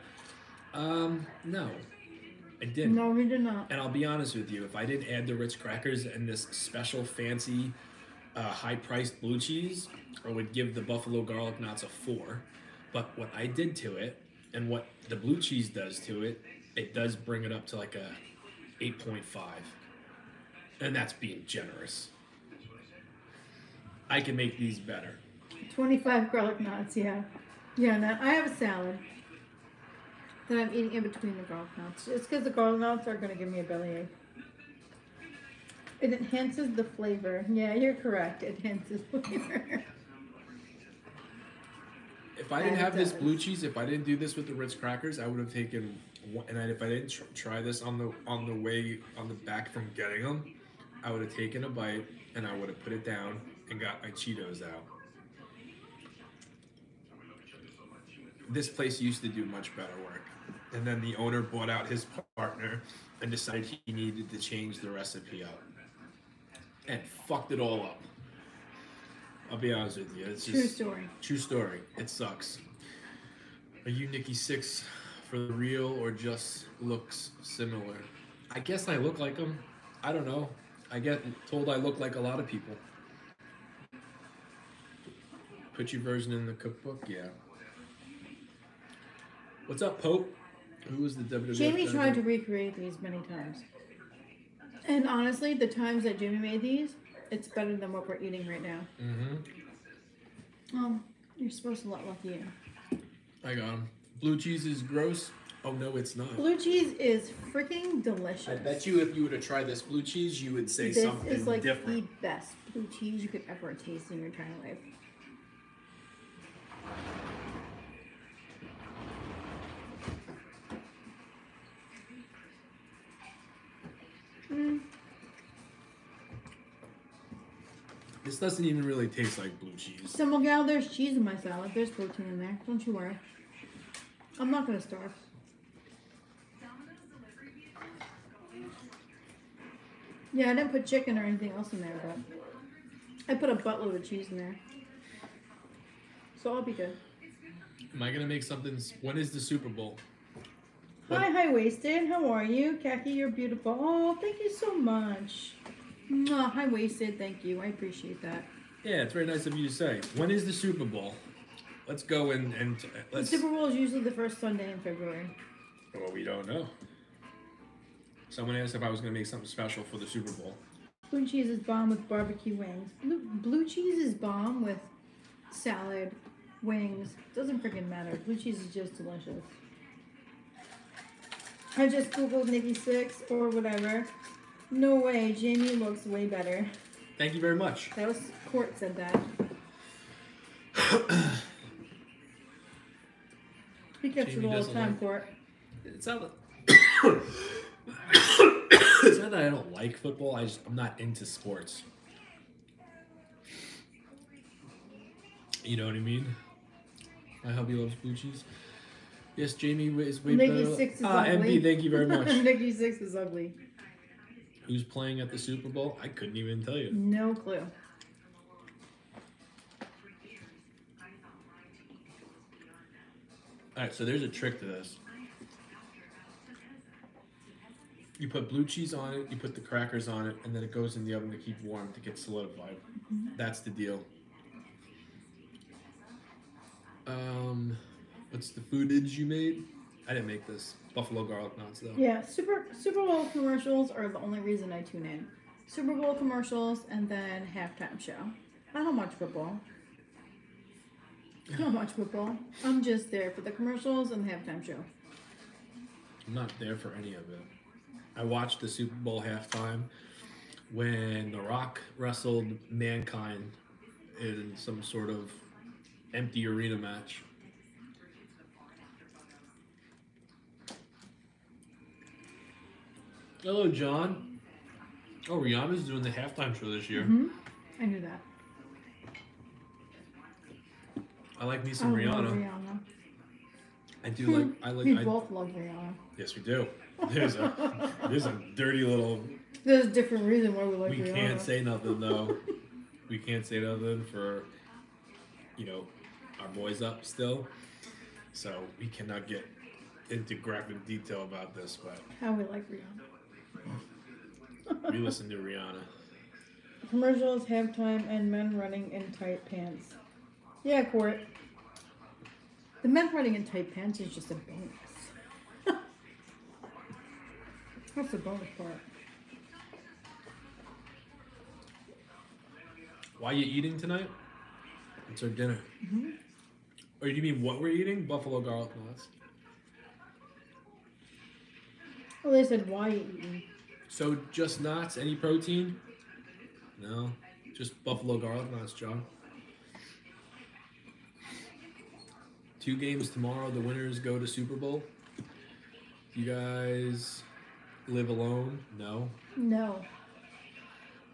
[SPEAKER 1] Um, no, I didn't.
[SPEAKER 2] No, we did not.
[SPEAKER 1] And I'll be honest with you, if I didn't add the Ritz crackers and this special fancy, uh, high-priced blue cheese, I would give the buffalo garlic knots a four. But what I did to it, and what the blue cheese does to it, it does bring it up to like a eight point five, and that's being generous. I can make these better.
[SPEAKER 2] 25 garlic knots, yeah. Yeah, now I have a salad that I'm eating in between the garlic knots. It's because the garlic knots are going to give me a bellyache. It enhances the flavor. Yeah, you're correct. It enhances flavor.
[SPEAKER 1] If I didn't
[SPEAKER 2] And
[SPEAKER 1] have this blue cheese, if I didn't do this with the Ritz crackers, I would have taken. One, and I, if I didn't tr- try this on the on the way on the back from getting them, I would have taken a bite and I would have put it down and got my Cheetos out. This place used to do much better work, and then the owner bought out his partner and decided he needed to change the recipe up, and fucked it all up. I'll be honest with you. It's
[SPEAKER 2] True
[SPEAKER 1] just,
[SPEAKER 2] story.
[SPEAKER 1] True story. It sucks. Are you Nikki Sixx for the real or just looks similar? I guess I look like him. I don't know. I get told I look like a lot of people. Put your version in the cookbook, yeah. What's up, Pope? Who was the WWF?
[SPEAKER 2] Jamie
[SPEAKER 1] guy?
[SPEAKER 2] tried to recreate these many times. And honestly, the times that Jamie made these, it's better than what we're eating right now.
[SPEAKER 1] Mm-hmm.
[SPEAKER 2] Oh, you're supposed to let Lucky in.
[SPEAKER 1] I got 'em. Blue cheese is gross. Oh no, it's not.
[SPEAKER 2] Blue cheese is freaking delicious.
[SPEAKER 1] I bet you if you were to try this blue cheese, you would say
[SPEAKER 2] this
[SPEAKER 1] something
[SPEAKER 2] is like
[SPEAKER 1] different.
[SPEAKER 2] the best blue cheese you could ever taste in your entire life. Mm-hmm.
[SPEAKER 1] This doesn't even really taste like blue cheese.
[SPEAKER 2] so Miguel, there's cheese in my salad. There's protein in there. Don't you worry. I'm not gonna starve. Yeah, I didn't put chicken or anything else in there, but I put a buttload of cheese in there. So I'll be good.
[SPEAKER 1] Am I gonna make something? When is the Super Bowl?
[SPEAKER 2] Hi, high waisted. How are you, Khaki? You're beautiful. Oh, thank you so much. Mwah, high waisted. Thank you. I appreciate that.
[SPEAKER 1] Yeah, it's very nice of you to say. When is the Super Bowl? Let's go and and uh,
[SPEAKER 2] The
[SPEAKER 1] let's.
[SPEAKER 2] The Super Bowl is usually the first Sunday in February.
[SPEAKER 1] Well, we don't know. Someone asked if I was gonna make something special for the Super Bowl.
[SPEAKER 2] Blue cheese is bomb with barbecue wings. Blue, blue cheese is bomb with salad, wings. Doesn't freaking matter. Blue cheese is just delicious. I just googled Nikki Sixx or whatever. No way. Jamie looks way better.
[SPEAKER 1] Thank you very much.
[SPEAKER 2] That was Court said that. He gets
[SPEAKER 1] Jamie
[SPEAKER 2] it all the time,
[SPEAKER 1] like-
[SPEAKER 2] Court.
[SPEAKER 1] It's not that. it's not that I don't like football. I just I'm not into sports. You know what I mean? My hubby loves blue cheese. Yes, Jamie is way
[SPEAKER 2] Nikki
[SPEAKER 1] better.
[SPEAKER 2] Six is
[SPEAKER 1] Ah,
[SPEAKER 2] ugly.
[SPEAKER 1] MB, thank you very much.
[SPEAKER 2] Nikki Sixx is ugly.
[SPEAKER 1] Who's playing at the Super Bowl? I couldn't even tell you.
[SPEAKER 2] No clue.
[SPEAKER 1] All right, so there's a trick to this. You put blue cheese on it, you put the crackers on it, and then it goes in the oven to keep warm to get solidified. That's the deal. Um, what's the foodage you made? I didn't make this. Buffalo garlic knots though.
[SPEAKER 2] Yeah, Super Super Bowl commercials are the only reason I tune in. Super Bowl commercials and then halftime show. I don't watch football. I don't watch football. I'm just there for the commercials and the halftime show.
[SPEAKER 1] I'm not there for any of it. I watched the Super Bowl halftime when The Rock wrestled Mankind in some sort of empty arena match. Hello, John. Oh, Rihanna's doing the halftime show this year.
[SPEAKER 2] hmm I knew that.
[SPEAKER 1] I like me
[SPEAKER 2] I
[SPEAKER 1] some
[SPEAKER 2] love
[SPEAKER 1] Rihanna.
[SPEAKER 2] Rihanna.
[SPEAKER 1] I do like. I like.
[SPEAKER 2] we
[SPEAKER 1] I,
[SPEAKER 2] both love Rihanna.
[SPEAKER 1] yes, we do. There's a there's a dirty little
[SPEAKER 2] There's a different reason why we like
[SPEAKER 1] we
[SPEAKER 2] Rihanna.
[SPEAKER 1] can't say nothing though. we can't say nothing for you know our boys up still, so we cannot get into graphic detail about this. But
[SPEAKER 2] how we like Rihanna.
[SPEAKER 1] We listen to Rihanna.
[SPEAKER 2] Commercials, halftime, and men running in tight pants. Yeah, Court. The men running in tight pants is just a bonus. That's the bonus part.
[SPEAKER 1] Why you eating tonight? It's our dinner.
[SPEAKER 2] Mhm.
[SPEAKER 1] Or do you mean what we're eating? Buffalo garlic knots.
[SPEAKER 2] Well, they said why you eating.
[SPEAKER 1] So just knots? Any protein? No, just buffalo garlic knots, John. Two games tomorrow. The winners go to Super Bowl. You guys live alone? No.
[SPEAKER 2] No.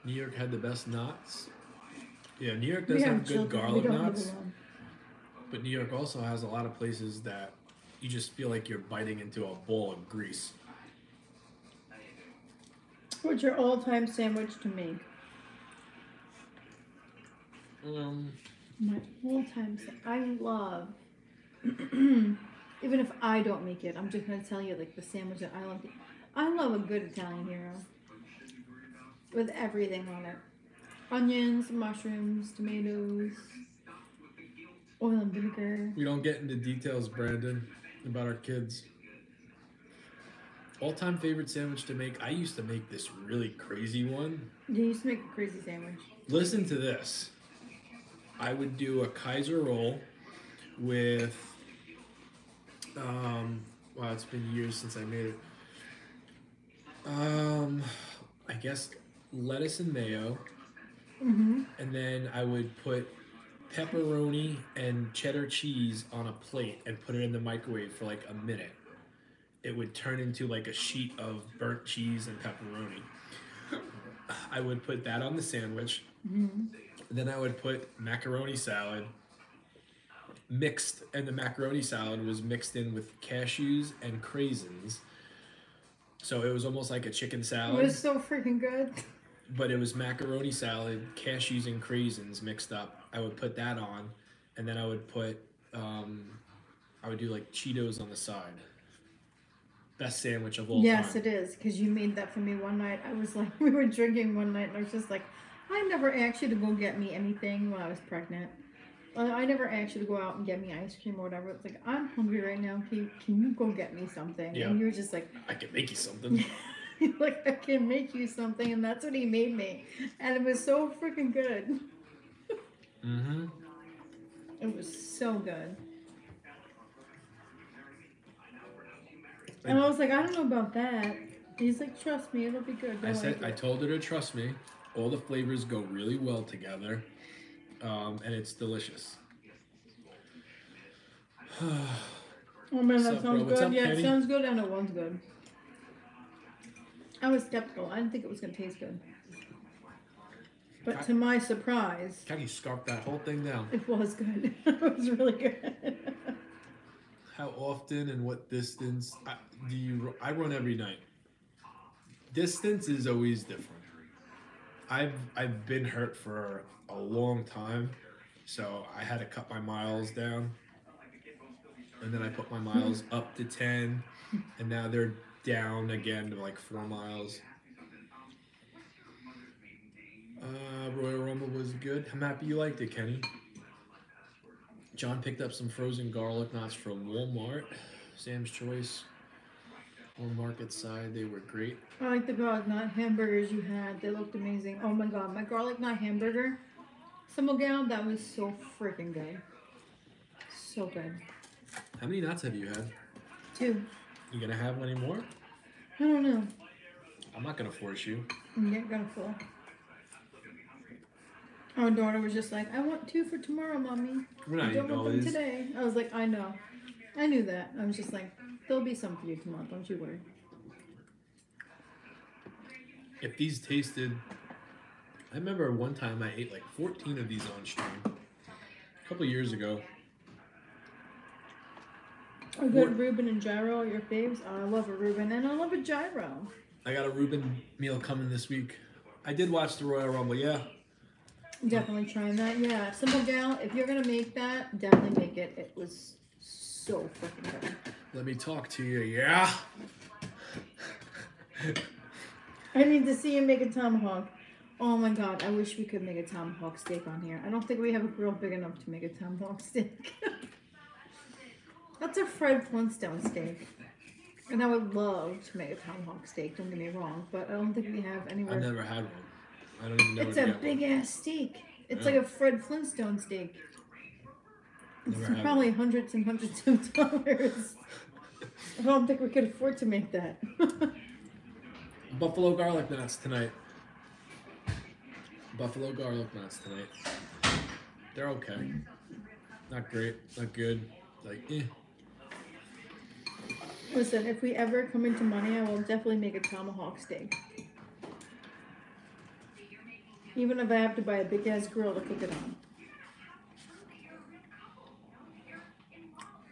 [SPEAKER 1] New York had the best knots. Yeah, New York does
[SPEAKER 2] have
[SPEAKER 1] have good
[SPEAKER 2] children.
[SPEAKER 1] garlic
[SPEAKER 2] we don't live
[SPEAKER 1] knots, but New York also has a lot of places that you just feel like you're biting into a bowl of grease.
[SPEAKER 2] What's your all-time sandwich to make?
[SPEAKER 1] Um,
[SPEAKER 2] My all-time. Sa- I love. even if I don't make it, I'm just gonna tell you like the sandwich that I love. I love a good Italian hero with everything on it: onions, mushrooms, tomatoes, oil and vinegar.
[SPEAKER 1] We don't get into details, Brandon, about our kids. All time favorite sandwich to make. I used to make this really crazy one.
[SPEAKER 2] You used to make a crazy sandwich.
[SPEAKER 1] Listen to this. I would do a Kaiser roll with. Um, wow, it's been years since I made it. Um, I guess lettuce and mayo,
[SPEAKER 2] Mm-hmm.
[SPEAKER 1] and then I would put pepperoni and cheddar cheese on a plate and put it in the microwave for like a minute. It would turn into like a sheet of burnt cheese and pepperoni. I would put that on the sandwich.
[SPEAKER 2] Mm-hmm.
[SPEAKER 1] Then I would put macaroni salad mixed, and the macaroni salad was mixed in with cashews and craisins. So it was almost like a chicken salad.
[SPEAKER 2] It was so freaking good.
[SPEAKER 1] but it was macaroni salad, cashews and craisins mixed up. I would put that on, and then I would put, um, I would do like Cheetos on the side. Best sandwich of all
[SPEAKER 2] Yes,
[SPEAKER 1] time.
[SPEAKER 2] it is because you made that for me one night. I was like, we were drinking one night, and I was just like, I never asked you to go get me anything when I was pregnant. I never asked you to go out and get me ice cream or whatever. It's like I'm hungry right now. Can you, can you go get me something?
[SPEAKER 1] Yeah.
[SPEAKER 2] And you were just like,
[SPEAKER 1] I can make you something.
[SPEAKER 2] like I can make you something, and that's what he made me, and it was so freaking good.
[SPEAKER 1] mm-hmm.
[SPEAKER 2] It was so good. And I was like, I don't know about that. He's like, trust me, it'll be good.
[SPEAKER 1] I
[SPEAKER 2] You'll
[SPEAKER 1] said
[SPEAKER 2] like
[SPEAKER 1] I told her to trust me. All the flavors go really well together, um, and it's delicious.
[SPEAKER 2] Oh man, that
[SPEAKER 1] up,
[SPEAKER 2] sounds good.
[SPEAKER 1] up,
[SPEAKER 2] yeah,
[SPEAKER 1] Kenny?
[SPEAKER 2] it sounds good and it was good. I was skeptical. I didn't think it was gonna taste good. But to my surprise,
[SPEAKER 1] Kenny scarfed that whole thing down.
[SPEAKER 2] it was good. it was really good.
[SPEAKER 1] How often and what distance I, do you? I run every night. Distance is always different. I've I've been hurt for a long time, so I had to cut my miles down, and then I put my miles up to ten, and now they're down again to like four miles. Uh, Royal Rumble was good. I'm happy you liked it, Kenny. John picked up some frozen garlic knots from Walmart, Sam's Choice, or Marketside. They were great.
[SPEAKER 2] I like the garlic knot hamburgers you had. They looked amazing. Oh my god, my garlic knot hamburger, Simple Gal, that was so freaking good. So good.
[SPEAKER 1] How many knots have you had?
[SPEAKER 2] Two.
[SPEAKER 1] You gonna have any more?
[SPEAKER 2] I don't know.
[SPEAKER 1] I'm not gonna force you.
[SPEAKER 2] I'm getting gonna full. Our daughter was just like, I want two for tomorrow, mommy.
[SPEAKER 1] We're
[SPEAKER 2] I don't
[SPEAKER 1] eating all
[SPEAKER 2] want them
[SPEAKER 1] these.
[SPEAKER 2] today. I was like, I know. I knew that. I was just like, there'll be some for you tomorrow. Don't you worry.
[SPEAKER 1] If these tasted, I remember one time I ate like 14 of these on stream. A couple years ago.
[SPEAKER 2] Are good Reuben and gyro are your faves? Oh, I love a Reuben and I love a gyro.
[SPEAKER 1] I got a Reuben meal coming this week. I did watch the Royal Rumble, yeah.
[SPEAKER 2] Definitely trying that. Yeah, simple gal. If you're gonna make that, definitely make it. It was so freaking good.
[SPEAKER 1] Let me talk to you, yeah.
[SPEAKER 2] I need to see you make a tomahawk. Oh my god, I wish we could make a tomahawk steak on here. I don't think we have a grill big enough to make a tomahawk steak. That's a Fred Flintstone steak. And I would love to make a tomahawk steak, don't get me wrong, but I don't think we have anywhere.
[SPEAKER 1] I've never had one. I don't even know
[SPEAKER 2] It's a big
[SPEAKER 1] one.
[SPEAKER 2] ass steak. It's
[SPEAKER 1] Yeah.
[SPEAKER 2] like a Fred Flintstone steak.
[SPEAKER 1] Never
[SPEAKER 2] It's probably hundreds and hundreds of dollars. I don't think we could afford to make that.
[SPEAKER 1] Buffalo garlic knots tonight. Buffalo garlic knots tonight. They're okay. Not great. Not good. Like, eh.
[SPEAKER 2] Listen, if we ever come into money, I will definitely make a tomahawk steak. Even if I have to buy a big ass grill to cook it on.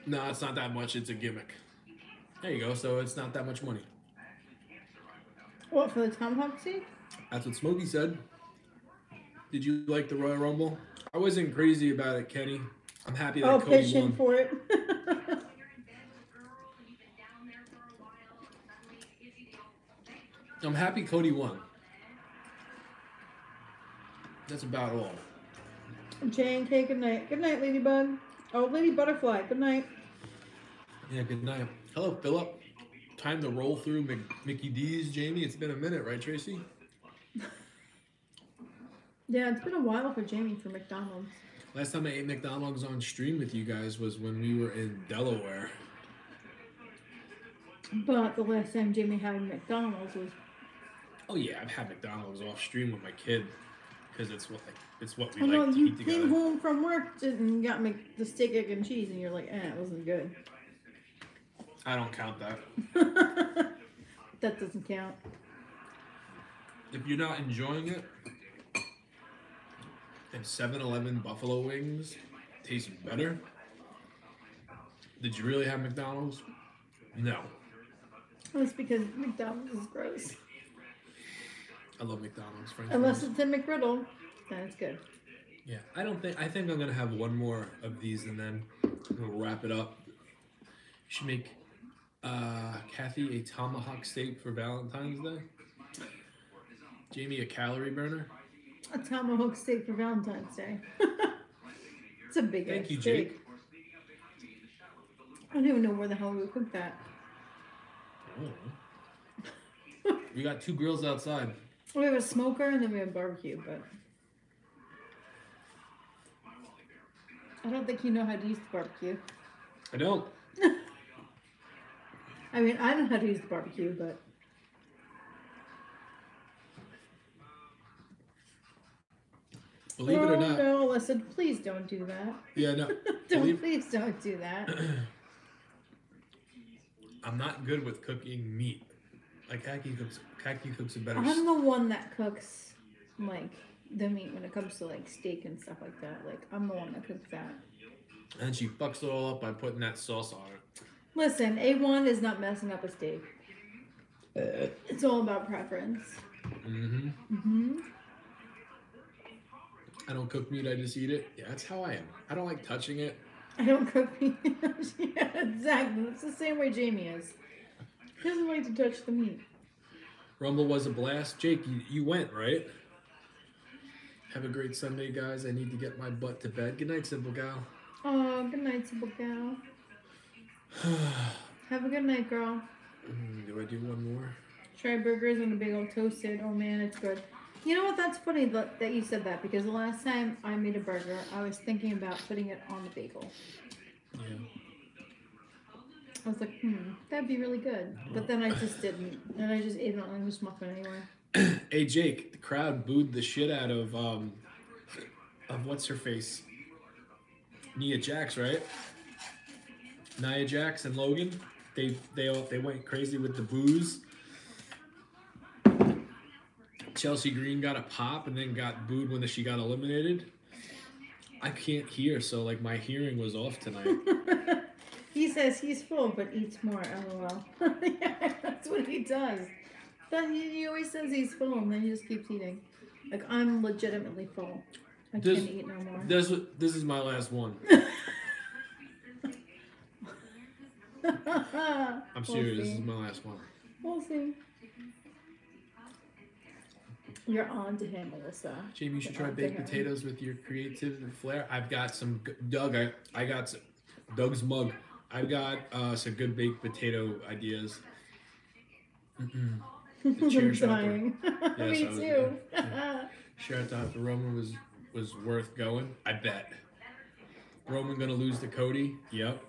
[SPEAKER 1] No, it's not that much. It's a gimmick. There you go. So it's not that much money.
[SPEAKER 2] What for the tomahawk steak?
[SPEAKER 1] That's what Smokey said. Did you like the Royal Rumble? I wasn't crazy about it, Kenny. I'm happy that
[SPEAKER 2] I'll
[SPEAKER 1] Cody
[SPEAKER 2] pitch in
[SPEAKER 1] won.
[SPEAKER 2] for it.
[SPEAKER 1] I'm happy Cody won. That's about all.
[SPEAKER 2] J and K, good night. Good night, Ladybug. Oh, Lady Butterfly, good night.
[SPEAKER 1] Yeah, good night. Hello, Philip. Time to roll through Mc- Mickey D's, Jamie. It's been a minute, right, Tracy?
[SPEAKER 2] Yeah, it's been a while for Jamie for McDonald's.
[SPEAKER 1] Last time I ate McDonald's on stream with you guys was when we were in Delaware.
[SPEAKER 2] But the last time Jamie had McDonald's was
[SPEAKER 1] Oh yeah, I've had McDonald's off stream with my kid because it's what like it's what we
[SPEAKER 2] Oh no,
[SPEAKER 1] like to
[SPEAKER 2] you
[SPEAKER 1] eat together.
[SPEAKER 2] came home from work and got Mc, the steak, egg, and cheese, and you're like, eh, it wasn't good.
[SPEAKER 1] I don't count that.
[SPEAKER 2] that doesn't count.
[SPEAKER 1] If you're not enjoying it, and 7-Eleven buffalo wings taste better. Did you really have McDonald's? No.
[SPEAKER 2] That's because McDonald's is gross.
[SPEAKER 1] I love McDonald's. French
[SPEAKER 2] Unless
[SPEAKER 1] fries.
[SPEAKER 2] it's a McGriddle, then it's good.
[SPEAKER 1] Yeah, I don't think. I think I'm gonna have one more of these and then we'll wrap it up. You Should make uh, Kathy a tomahawk steak for Valentine's Day. Jamie a calorie burner.
[SPEAKER 2] A tomahawk steak for Valentine's Day. it's a big
[SPEAKER 1] Thank you,
[SPEAKER 2] steak.
[SPEAKER 1] Jake.
[SPEAKER 2] I don't even know where the hell we would cook that.
[SPEAKER 1] we got two grills outside.
[SPEAKER 2] We have a smoker and then we have barbecue, but I don't think you know how to use the barbecue.
[SPEAKER 1] I don't.
[SPEAKER 2] I mean, I don't know how to use the barbecue, but
[SPEAKER 1] Believe it
[SPEAKER 2] oh,
[SPEAKER 1] or not.
[SPEAKER 2] no, listen, please don't do that.
[SPEAKER 1] Yeah, no.
[SPEAKER 2] don't,
[SPEAKER 1] Believe-
[SPEAKER 2] please don't do that.
[SPEAKER 1] I'm not good with cooking meat. Like Khaki cooks. Cooks a better.
[SPEAKER 2] I'm the one that cooks like the meat when it comes to like steak and stuff like that. Like I'm the one that cooks that.
[SPEAKER 1] And she fucks it all up by putting that sauce on it.
[SPEAKER 2] Listen, A1 is not messing up a steak. It's all about preference.
[SPEAKER 1] Mm-hmm.
[SPEAKER 2] hmm
[SPEAKER 1] I don't cook meat. I just eat it. Yeah, that's how I am. I don't like touching it.
[SPEAKER 2] I don't cook meat. yeah, exactly. It's the same way Jamie is. He doesn't like to touch the meat.
[SPEAKER 1] Rumble was a blast. Jake, you, you went, right? Have a great Sunday, guys. I need to get my butt to bed. Good night, Simple Gal.
[SPEAKER 2] Oh, good night, simple gal. Have a good night, girl.
[SPEAKER 1] Mm, Do I do one more?
[SPEAKER 2] Try burgers on a big old toasted. Oh man, it's good. You know what? That's funny that, that you said that because the last time I made a burger, I was thinking about putting it on the bagel.
[SPEAKER 1] Yeah.
[SPEAKER 2] I was like, hmm, that'd be really good. But then I just didn't, and I just ate on English muffin anyway.
[SPEAKER 1] Hey, Jake. The crowd booed the shit out of um, of what's her face, Nia Jax, right? Nia Jax and Logan. They they all they went crazy with the booze. Chelsea Green got a pop and then got booed when she got eliminated. I can't hear, so like my hearing was off tonight.
[SPEAKER 2] he says he's full but eats more. LOL. yeah, that's what he does. That he, he always says he's full and then he just keeps eating. Like I'm legitimately full. I
[SPEAKER 1] Does-
[SPEAKER 2] can't eat no more.
[SPEAKER 1] this this is my last one. I'm
[SPEAKER 2] We'll
[SPEAKER 1] serious. This is my last one.
[SPEAKER 2] We'll see. You're on to him, Melissa.
[SPEAKER 1] Jamie, you should
[SPEAKER 2] You're
[SPEAKER 1] try baked potatoes with your creative flair. I've got some Doug. I, I got some, Doug's mug. I've got uh, some good baked potato ideas.
[SPEAKER 2] I'm dying.
[SPEAKER 1] Yes,
[SPEAKER 2] Me
[SPEAKER 1] was-
[SPEAKER 2] too.
[SPEAKER 1] yeah, Sure, I thought the Roman was was worth going. I bet. Roman gonna lose to Cody. Yep.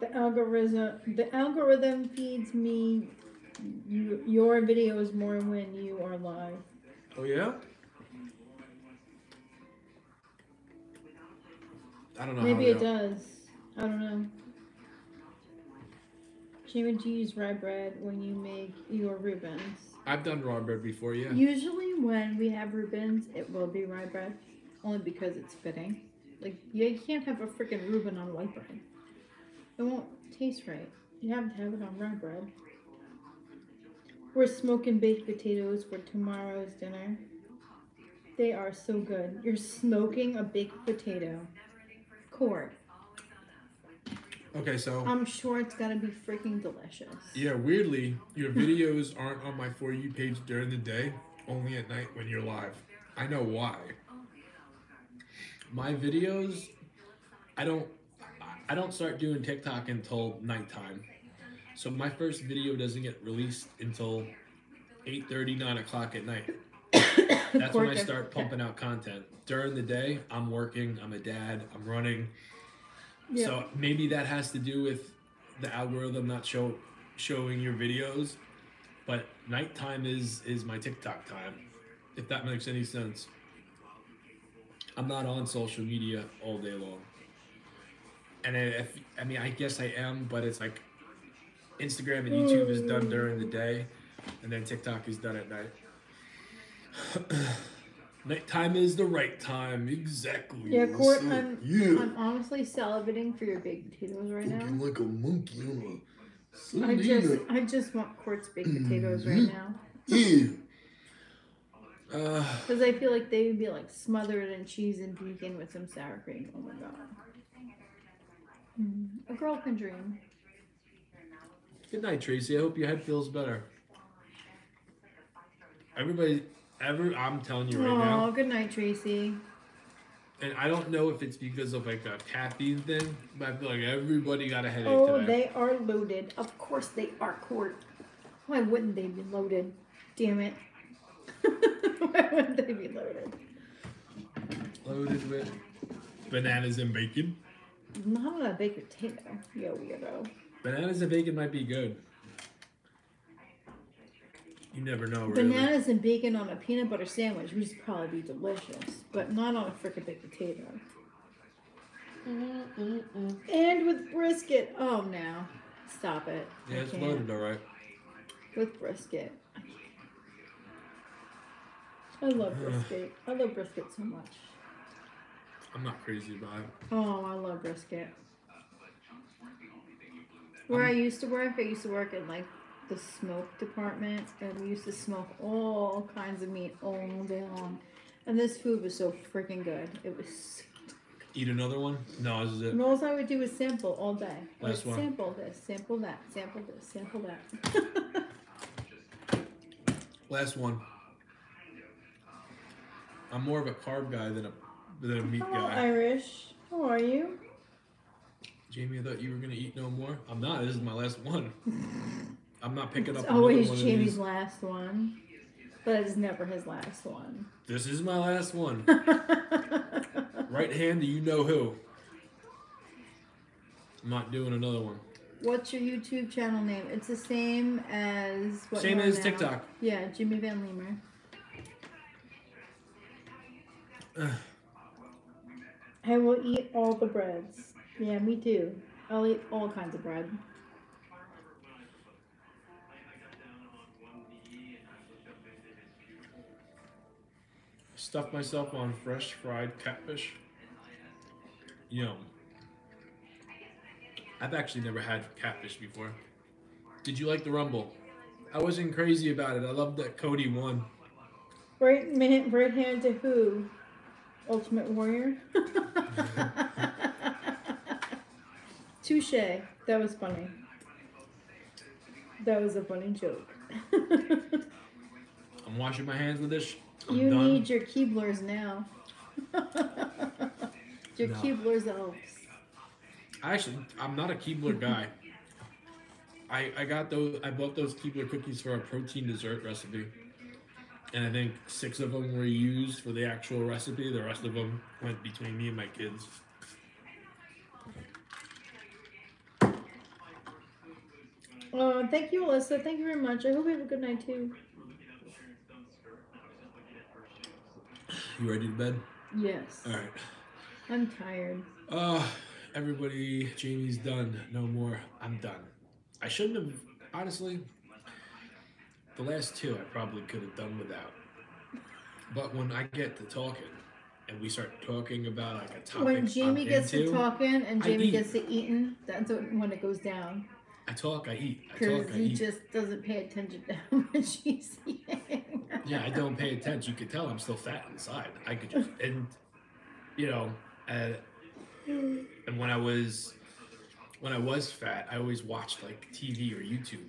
[SPEAKER 2] the algorithm, the algorithm feeds me you, your videos more when you are live.
[SPEAKER 1] Oh yeah. I don't know.
[SPEAKER 2] Maybe it does. I don't know. Do you use rye bread when you make your Reubens?
[SPEAKER 1] I've done rye bread before. Yeah.
[SPEAKER 2] Usually, when we have Reubens, it will be rye bread, only because it's fitting. Like you can't have a freaking Reuben on white bread. It won't taste right. You have to have it on rye bread. We're smoking baked potatoes for tomorrow's dinner. They are so good. You're smoking a baked potato. Court.
[SPEAKER 1] Okay, so
[SPEAKER 2] I'm sure it's gotta be freaking delicious.
[SPEAKER 1] Yeah, weirdly, your videos aren't on my For You page during the day, only at night when you're live. I know why. My videos, I don't, I don't start doing TikTok until nighttime. So my first video doesn't get released until 8:30, 9 o'clock at night. That's when I start pumping out content. During the day, I'm working, I'm a dad, I'm running.
[SPEAKER 2] Yeah.
[SPEAKER 1] So maybe that has to do with the algorithm not show showing your videos. But nighttime is is my TikTok time. If that makes any sense. I'm not on social media all day long. And if I mean I guess I am, but it's like Instagram and YouTube is done mm. during the day, and then TikTok is done at night. Nighttime is the right time, exactly.
[SPEAKER 2] Yeah, Court,
[SPEAKER 3] up?
[SPEAKER 2] I'm,
[SPEAKER 3] Yeah.
[SPEAKER 2] I'm honestly salivating for your baked potatoes right
[SPEAKER 3] Looking
[SPEAKER 2] now.
[SPEAKER 3] like a monkey on a
[SPEAKER 2] I just. I just want Court's baked potatoes right
[SPEAKER 3] Mhm.
[SPEAKER 2] now
[SPEAKER 3] Yeah.
[SPEAKER 1] Uh,
[SPEAKER 2] because I feel like they would be like smothered in cheese and bacon with some sour cream. Oh my god. Mm, a girl can dream.
[SPEAKER 1] good night, Tracy. I hope your head feels better. Everybody, ever, I'm telling you right
[SPEAKER 2] Oh,
[SPEAKER 1] now, Oh,
[SPEAKER 2] good night, Tracy.
[SPEAKER 1] and I don't know if it's because of like a caffeine thing, but I feel like everybody got a headache
[SPEAKER 2] Oh,
[SPEAKER 1] today.
[SPEAKER 2] they are loaded. Of course they are, Court. Why wouldn't they be loaded? Damn it. Why wouldn't they be loaded?
[SPEAKER 1] Loaded with bananas and bacon.
[SPEAKER 2] Not on a baked potato, you weirdo.
[SPEAKER 1] Bananas and bacon might be good. You never know, really.
[SPEAKER 2] Bananas and bacon on a peanut butter sandwich would probably be delicious, but not on a frickin' baked potato. And with brisket. Oh, now. Stop it.
[SPEAKER 1] Yeah,
[SPEAKER 2] I
[SPEAKER 1] it's
[SPEAKER 2] can't.
[SPEAKER 1] loaded, all right.
[SPEAKER 2] With brisket. I. I love brisket. I love brisket so much.
[SPEAKER 1] I'm not crazy about it.
[SPEAKER 2] Oh, I love brisket. Where I used to work, I used to work in like the smoke department, and we used to smoke all kinds of meat all day long. And this food was so freaking good. It was.
[SPEAKER 1] Eat another one? No, this is it.
[SPEAKER 2] And all I would do was sample all day.
[SPEAKER 1] Last one.
[SPEAKER 2] Sample this, sample that, sample this, sample that.
[SPEAKER 1] Last one. I'm more of a carb guy than a than a meat
[SPEAKER 2] Hello,
[SPEAKER 1] guy.
[SPEAKER 2] Irish. How are you?
[SPEAKER 1] Jamie, I thought you were gonna eat no more. I'm not. This is my last one. I'm not picking
[SPEAKER 2] It's
[SPEAKER 1] up.
[SPEAKER 2] always
[SPEAKER 1] one
[SPEAKER 2] Jamie's last one, but it's never his last one.
[SPEAKER 1] This is my last one. Right hand you know who. I'm not doing another one.
[SPEAKER 2] What's your YouTube channel name? It's the same as what
[SPEAKER 1] Same as
[SPEAKER 2] now.
[SPEAKER 1] TikTok.
[SPEAKER 2] Yeah, Jimmy Van Leemer. I will eat all the breads. Yeah, me too. I'll eat all kinds of bread.
[SPEAKER 1] Stuffed myself on fresh fried catfish. Yum. I've actually never had catfish before. Did you like the rumble? I wasn't crazy about it. I loved that Cody won.
[SPEAKER 2] Right man, right hand to who? Ultimate Warrior. Touche. That was funny. That was a funny joke.
[SPEAKER 1] I'm washing my hands with this. I'm
[SPEAKER 2] you
[SPEAKER 1] done.
[SPEAKER 2] need your Keeblers now. your
[SPEAKER 1] No.
[SPEAKER 2] Keeblers elves.
[SPEAKER 1] Actually, I'm not a Keebler guy. I I got those. I bought those Keebler cookies for a protein dessert recipe, and I think six of them were used for the actual recipe. The rest of them went between me and my kids.
[SPEAKER 2] Uh, thank you, Alyssa. Thank you very much. I hope you have a good night too.
[SPEAKER 1] You ready to bed?
[SPEAKER 2] Yes.
[SPEAKER 1] All right.
[SPEAKER 2] I'm tired.
[SPEAKER 1] Uh, everybody, Jamie's done. No more. I'm done. I shouldn't have, honestly. The last two I probably could have done without. But when I get to talking, and we start talking about like a topic,
[SPEAKER 2] When Jamie
[SPEAKER 1] I'm
[SPEAKER 2] gets
[SPEAKER 1] into,
[SPEAKER 2] to talking and Jamie gets to eating, that's when it goes down.
[SPEAKER 1] I talk, I eat. I
[SPEAKER 2] Because
[SPEAKER 1] talk, I
[SPEAKER 2] he
[SPEAKER 1] eat.
[SPEAKER 2] just doesn't pay attention to how much he's eating.
[SPEAKER 1] Yeah, I don't pay attention. You could tell I'm still fat inside. I could just and you know, uh, and when I was when I was fat, I always watched like TV or YouTube,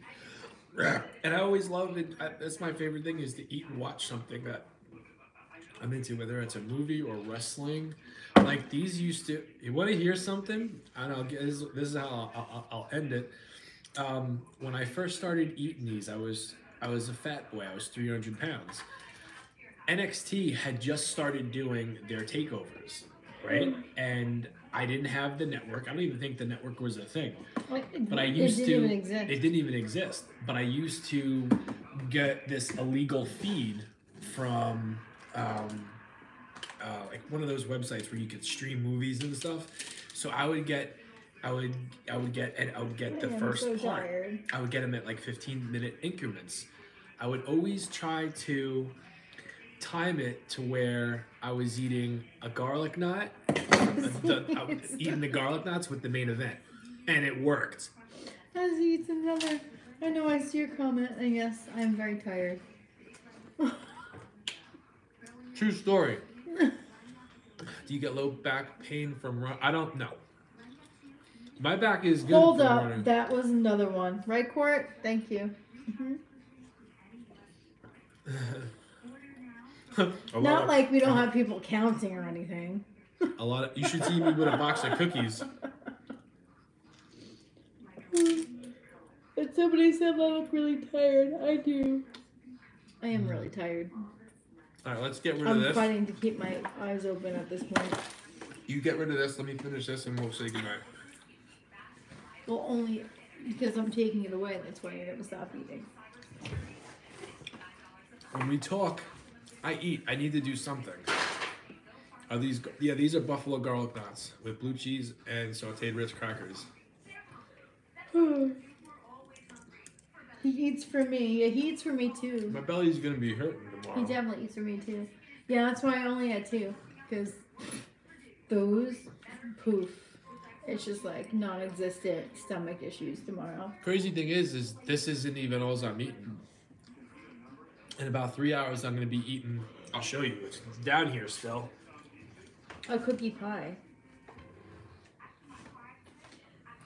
[SPEAKER 1] and I always loved it. I, that's my favorite thing is to eat and watch something that I'm into, whether it's a movie or wrestling. Like these used to. You want to hear something? And I don't know. This, this is how I'll, I'll, I'll end it. Um, when I first started eating these, I was I was a fat boy. I was 300 pounds, NXT had just started doing their takeovers, right? And I didn't have the network. I don't even think the network was a thing. But I
[SPEAKER 2] it
[SPEAKER 1] used
[SPEAKER 2] didn't
[SPEAKER 1] to.
[SPEAKER 2] even exist.
[SPEAKER 1] It didn't even exist. But I used to get this illegal feed from um, uh, like one of those websites where you could stream movies and stuff. So I would get, I would, I would get, and I would get the first
[SPEAKER 2] so
[SPEAKER 1] part.
[SPEAKER 2] tired.
[SPEAKER 1] I would get them at like 15 minute increments. I would always try to time it to where I was eating a garlic knot. Uh, the- I was eating the garlic knots with the main event, and it worked.
[SPEAKER 2] As he eats another. I know I see your comment, and yes, I'm very tired.
[SPEAKER 1] True story. Do you get low back pain from run? I don't know. My back is good
[SPEAKER 2] Hold
[SPEAKER 1] from
[SPEAKER 2] up,
[SPEAKER 1] running.
[SPEAKER 2] that was another one. Right, Court? Thank you. hmm Not
[SPEAKER 1] of,
[SPEAKER 2] like we don't have people counting or anything.
[SPEAKER 1] a lot of. You should see me with a box of cookies.
[SPEAKER 2] But somebody said I look really tired. I do. I am really tired.
[SPEAKER 1] All right, let's get rid of this.
[SPEAKER 2] I'm fighting to keep my eyes open at this point.
[SPEAKER 1] You get rid of this. Let me finish this, and we'll say goodnight.
[SPEAKER 2] Well, only because I'm taking it away. That's why I never stop eating.
[SPEAKER 1] When we talk, I eat. I need to do something. Are these? Yeah, these are buffalo garlic knots with blue cheese and sautéed Ritz crackers.
[SPEAKER 2] he eats for me. Yeah, he eats for me too.
[SPEAKER 1] My belly's gonna be hurting tomorrow.
[SPEAKER 2] He definitely eats for me too. Yeah, that's why I only had two. Because those, poof. It's just like non existent stomach issues tomorrow.
[SPEAKER 1] Crazy thing is, is this isn't even all I'm eating. In about three hours, I'm gonna be eating. I'll show you. It's down here still.
[SPEAKER 2] A cookie pie.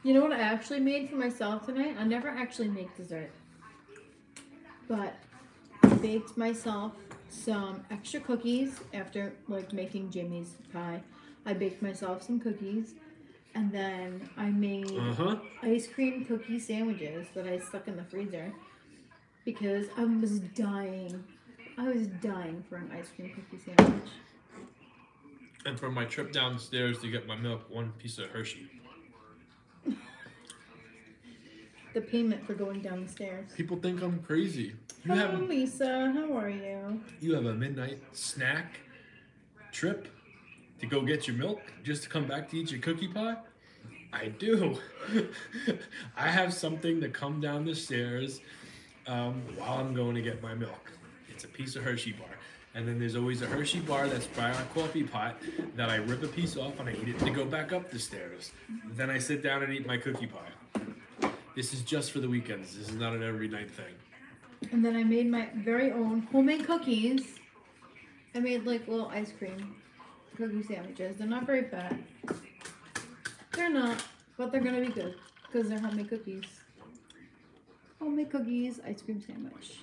[SPEAKER 2] You know what I actually made for myself tonight? I never actually make dessert. But I baked myself some extra cookies after like making Jimmy's pie. I baked myself some cookies and then I made
[SPEAKER 1] Uh huh.
[SPEAKER 2] ice cream cookie sandwiches that I stuck in the freezer because I was dying. I was dying for an ice cream cookie sandwich.
[SPEAKER 1] And for my trip downstairs to get my milk, one piece of Hershey.
[SPEAKER 2] The payment for going down the stairs.
[SPEAKER 1] People think I'm crazy. You
[SPEAKER 2] Hello,
[SPEAKER 1] have
[SPEAKER 2] Lisa. How are you?
[SPEAKER 1] you have a midnight snack trip to go get your milk just to come back to eat your cookie pie? I do. I have something to come down the stairs um, while I'm going to get my milk. It's a piece of Hershey bar. And then there's always a Hershey bar that's by our coffee pot that I rip a piece off and I eat it to go back up the stairs. Then I sit down and eat my cookie pie. This is just for the weekends. This is not an every night thing.
[SPEAKER 2] And then I made my very own homemade cookies. I made like little ice cream cookie sandwiches. They're not very fat. They're not, but they're gonna be good because they're homemade cookies. Homemade cookies, ice cream sandwich.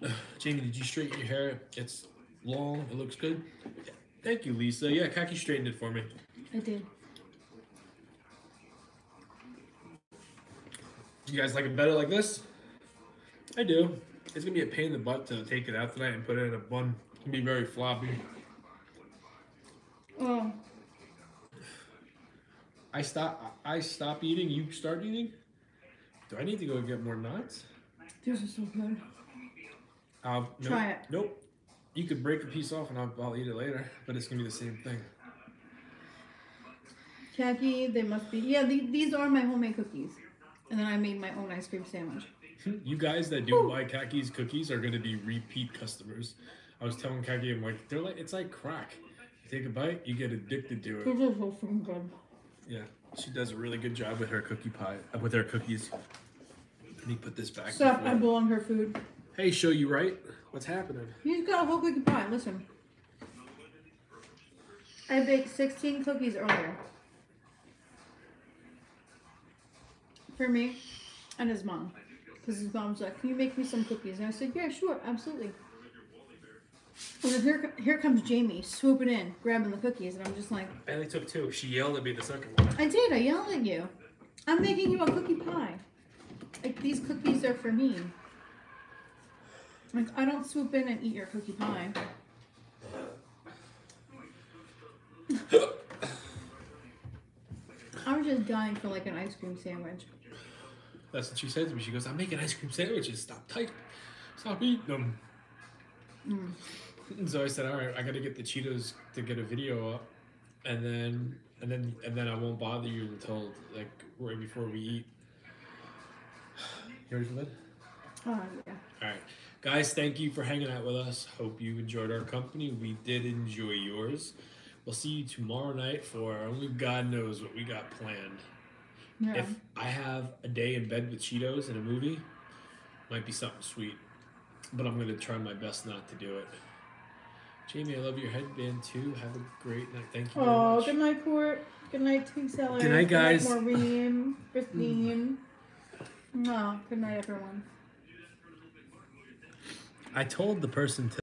[SPEAKER 1] Jamie, did you straighten your hair? It's long. It looks good. Thank you, Lisa. Yeah, Kaki straightened it for me.
[SPEAKER 2] I did.
[SPEAKER 1] You guys like it better like this? I do. It's gonna be a pain in the butt to take it out tonight and put it in a bun. It's gonna be very floppy.
[SPEAKER 2] Oh,
[SPEAKER 1] I stop. I stop eating. You start eating. Do I need to go get more nuts?
[SPEAKER 2] these are so good.
[SPEAKER 1] Uh, nope.
[SPEAKER 2] Try it.
[SPEAKER 1] Nope. You could break a piece off and I'll, I'll eat it later, but it's gonna be the same thing.
[SPEAKER 2] Khaki, they must be. Yeah, the, these are my homemade cookies. And then I made my own ice cream sandwich.
[SPEAKER 1] You guys that do buy Kaki's cookies are gonna be repeat customers. I was telling Kaki, I'm like, they're like, it's like crack. Take a bite, you get addicted to it.
[SPEAKER 2] These are so good.
[SPEAKER 1] Yeah, she does a really good job with her cookie pie, uh, with her cookies. Let me put this back.
[SPEAKER 2] Stop, I belong her food.
[SPEAKER 1] Hey, show you right? What's happening?
[SPEAKER 2] He's got a whole cookie pie. Listen. I baked 16 cookies earlier. For me and his mom. Because his mom's like, Can you make me some cookies? And I said, Yeah, sure, absolutely. And then here, here comes Jamie swooping in, grabbing the cookies. And I'm just like,
[SPEAKER 1] I only took two. She yelled at me the second one.
[SPEAKER 2] I did, I yelled at you. I'm making you a cookie pie. Like, these cookies are for me. Like I don't swoop in and eat your cookie pie. I was just dying for like an ice cream sandwich.
[SPEAKER 1] That's what she said to me. She goes, I'm making ice cream sandwiches. Stop type. Stop eating them.
[SPEAKER 2] Mm.
[SPEAKER 1] So I said, all right, I got to get the Cheetos to get a video up, and then and then and then I won't bother you until like right before we eat. You ready for bed?
[SPEAKER 2] Oh yeah.
[SPEAKER 1] All right, guys, thank you for hanging out with us. Hope you enjoyed our company. We did enjoy yours. We'll see you tomorrow night for only God knows what we got planned.
[SPEAKER 2] Yeah.
[SPEAKER 1] If I have a day in bed with Cheetos and a movie, might be something sweet. But I'm gonna try my best not to do it. Jamie, I love your headband too. Have a great night. Thank you
[SPEAKER 2] Oh, good night, Port. Good night, Two Sellers.
[SPEAKER 1] Good night, guys.
[SPEAKER 2] Good night, Maureen, Christine. No, good night, everyone.
[SPEAKER 1] I told the person to